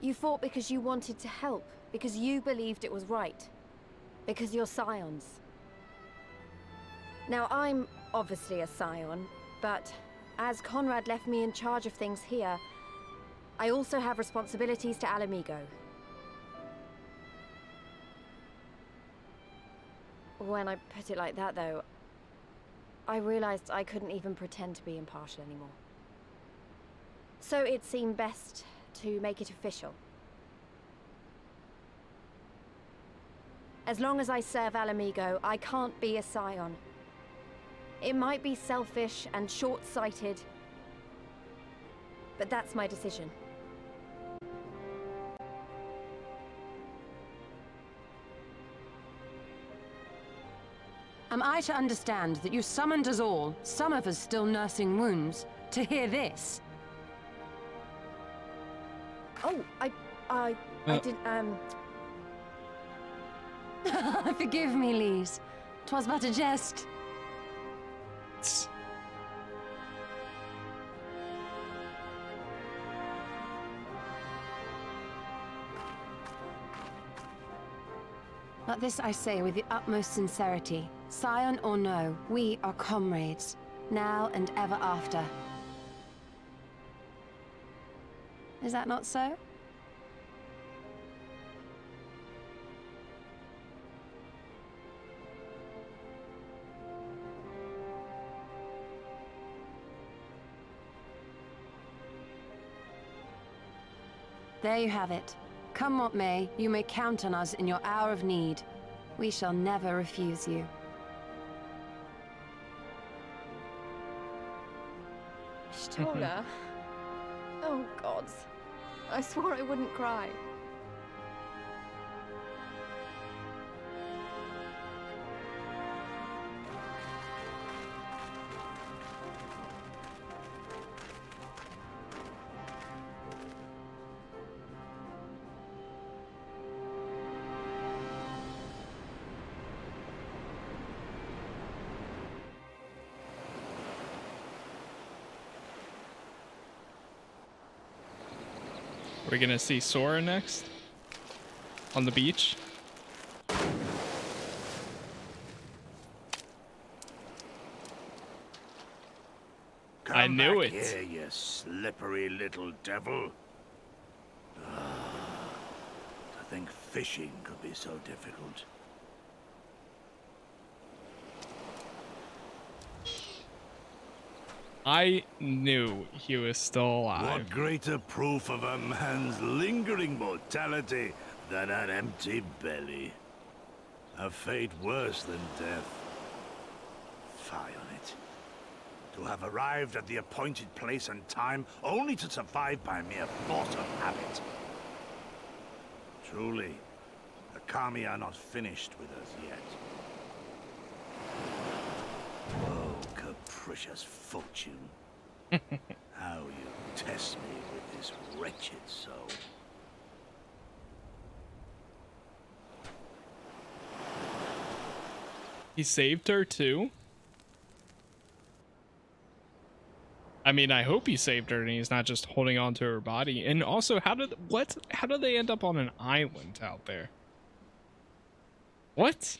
You fought because you wanted to help, because you believed it was right. Because you're Scions. Now, I'm obviously a Scion, but as Conrad left me in charge of things here, I also have responsibilities to Ala Mhigo. When I put it like that, though, I realized I couldn't even pretend to be impartial anymore. So it seemed best to make it official. As long as I serve Ala Mhigo, I can't be a Scion. It might be selfish and short-sighted, but that's my decision. Am I to understand that you summoned us all, some of us still nursing wounds, to hear this? Oh, I, I, I didn't, um, (laughs) Forgive me, Lyse. Twas but a jest. It's- But this I say with the utmost sincerity. Scion or no, we are comrades, now and ever after. Is that not so? There you have it. Come what may, you may count on us in your hour of need. We shall never refuse you. Stola. (laughs) oh, gods. I swore I wouldn't cry. We're gonna see Sora next on the beach. Come I knew back it. Here, you slippery little devil. Ah, to think fishing could be so difficult. I knew he was still alive. What greater proof of a man's lingering mortality than an empty belly? A fate worse than death. Fie on it. To have arrived at the appointed place and time only to survive by mere force of habit. Truly, the Kami are not finished with us yet. Fortune. (laughs) How you test me with this wretched soul. He saved her too. I mean, I hope he saved her and he's not just holding on to her body. And also, how did what? How did they end up on an island out there? What?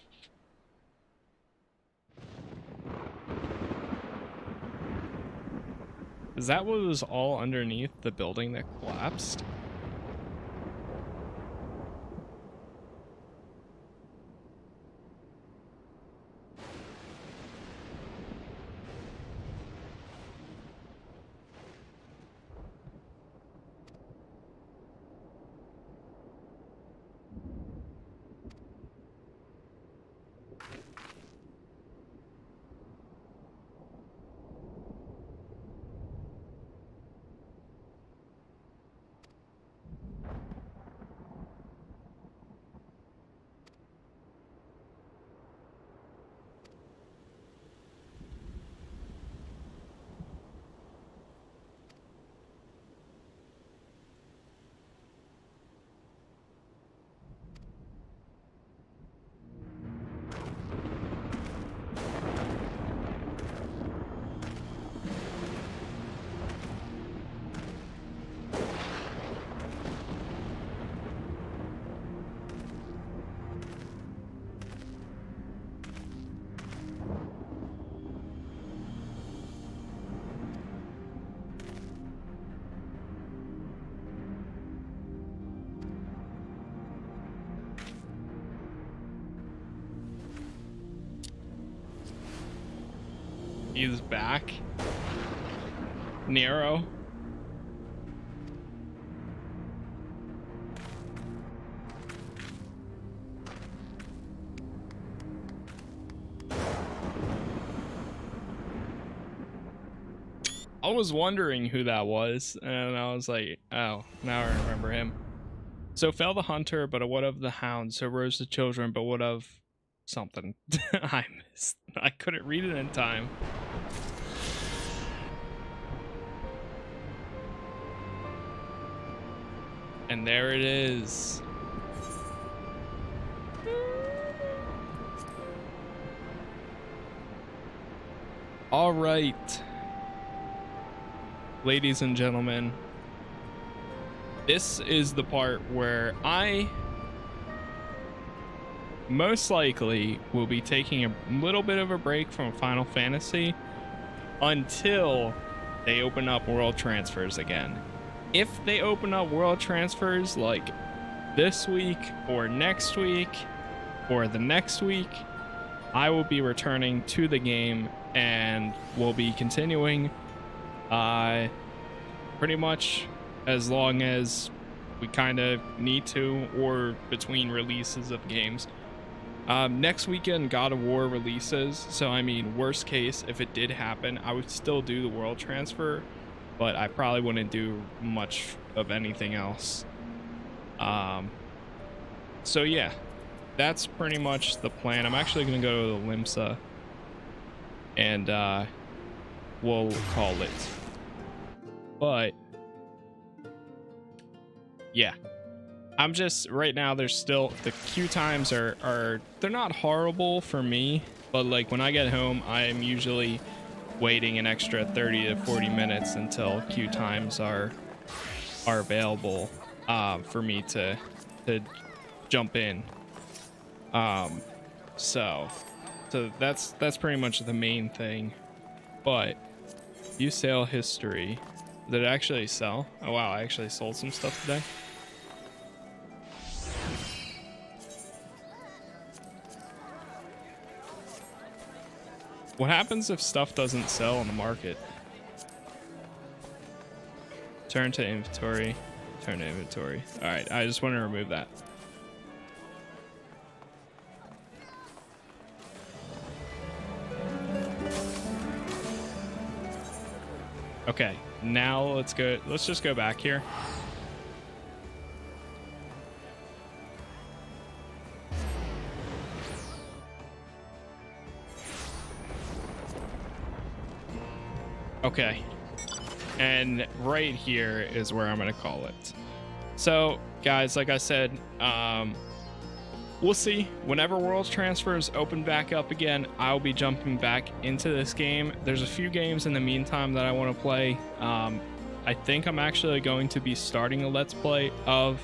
Is that what was all underneath the building that collapsed? He's back. Nero. I was wondering who that was, and I was like, oh, now I remember him. So fell the hunter, but what of the hound? So rose the children, but what of something. (laughs) I missed. I couldn't read it in time. And there it is. All right. Ladies and gentlemen, this is the part where I most likely will be taking a little bit of a break from Final Fantasy until they open up world transfers again. If they open up world transfers like this week or next week or the next week, I will be returning to the game and will be continuing uh pretty much as long as we kind of need to or between releases of games. Um, next weekend, God of War releases. So, I mean, worst case, if it did happen, I would still do the world transfer, but I probably wouldn't do much of anything else. Um, so, yeah, that's pretty much the plan. I'm actually going to go to the Limsa and uh, we'll call it. But, yeah. I'm just right now there's still the queue times are are they're not horrible for me, but like when I get home, I'm usually waiting an extra 30 to 40 minutes until queue times are are available um, for me to to jump in. Um, so so that's that's pretty much the main thing. But you sell history. Did it actually sell? Oh wow, I actually sold some stuff today. What happens if stuff doesn't sell on the market? Turn to inventory. Turn to inventory. All right, I just want to remove that. Okay, now let's go. Let's just go back here. Okay. And right here is where I'm going to call it. So, guys, like I said, um, we'll see. Whenever Worlds Transfers open back up again, I'll be jumping back into this game. There's a few games in the meantime that I want to play. Um, I think I'm actually going to be starting a Let's Play of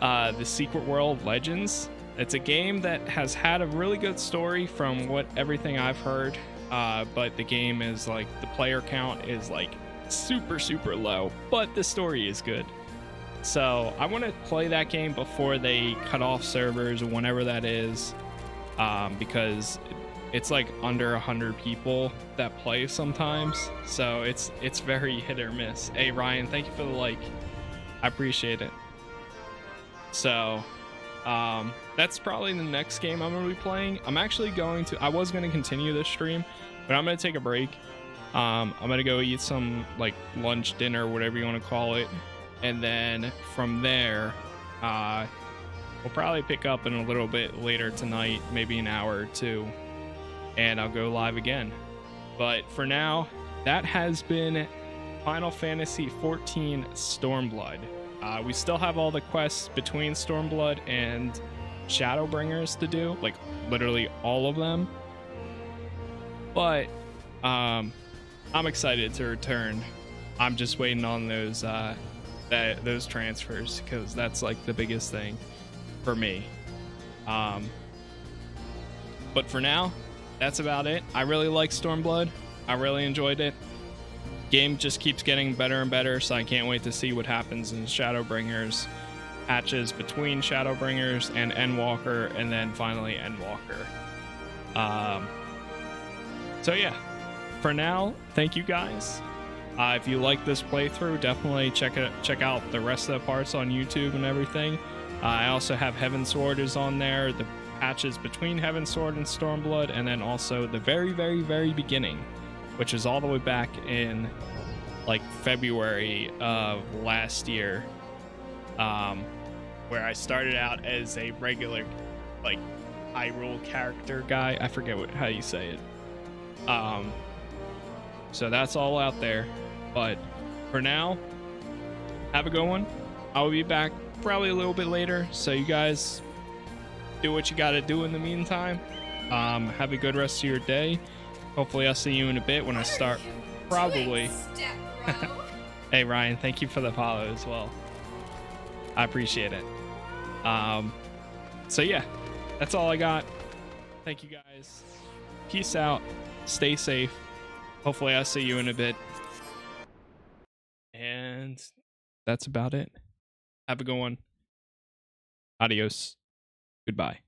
uh, the Secret World Legends. It's a game that has had a really good story from what everything I've heard uh, but the game is like the player count is like super super low but the story is good. So i want to play that game before they cut off servers or whenever that is um, because it's like under 100 people that play sometimes so it's it's very hit or miss. Hey ryan thank you for the like. I appreciate it. So um, that's probably the next game I'm going to be playing. I'm actually going to, I was going to continue this stream, but I'm going to take a break. Um, I'm going to go eat some like lunch, dinner, whatever you want to call it. And then from there, uh, we'll probably pick up in a little bit later tonight, maybe an hour or two, and I'll go live again. But for now, that has been Final Fantasy XIV Stormblood. Uh, we still have all the quests between Stormblood and Shadowbringers to do, like literally all of them. But um, I'm excited to return. I'm just waiting on those uh, that those transfers because that's like the biggest thing for me. Um, but for now, that's about it. I really like Stormblood. I really enjoyed it game just keeps getting better and better, so I can't wait to see what happens in Shadowbringers patches between Shadowbringers and Endwalker, and then finally Endwalker. Um, so yeah, for now, thank you guys. Uh, if you like this playthrough, definitely check it check out the rest of the parts on YouTube and everything. Uh, I also have Heavensward is on there, the patches between Heavensward and Stormblood, and then also the very, very, very beginning which is all the way back in like February of last year, um, where I started out as a regular, like Hyrule character guy. I forget what how you say it. Um, so that's all out there. But for now, have a good one. I'll be back probably a little bit later. So you guys do what you got to do in the meantime. Um, have a good rest of your day. Hopefully, I'll see you in a bit when I start. Probably. (laughs) hey, Ryan, thank you for the follow as well. I appreciate it. Um, so yeah, that's all I got. Thank you guys. Peace out. Stay safe. Hopefully, I'll see you in a bit. And that's about it. Have a good one. Adios. Goodbye.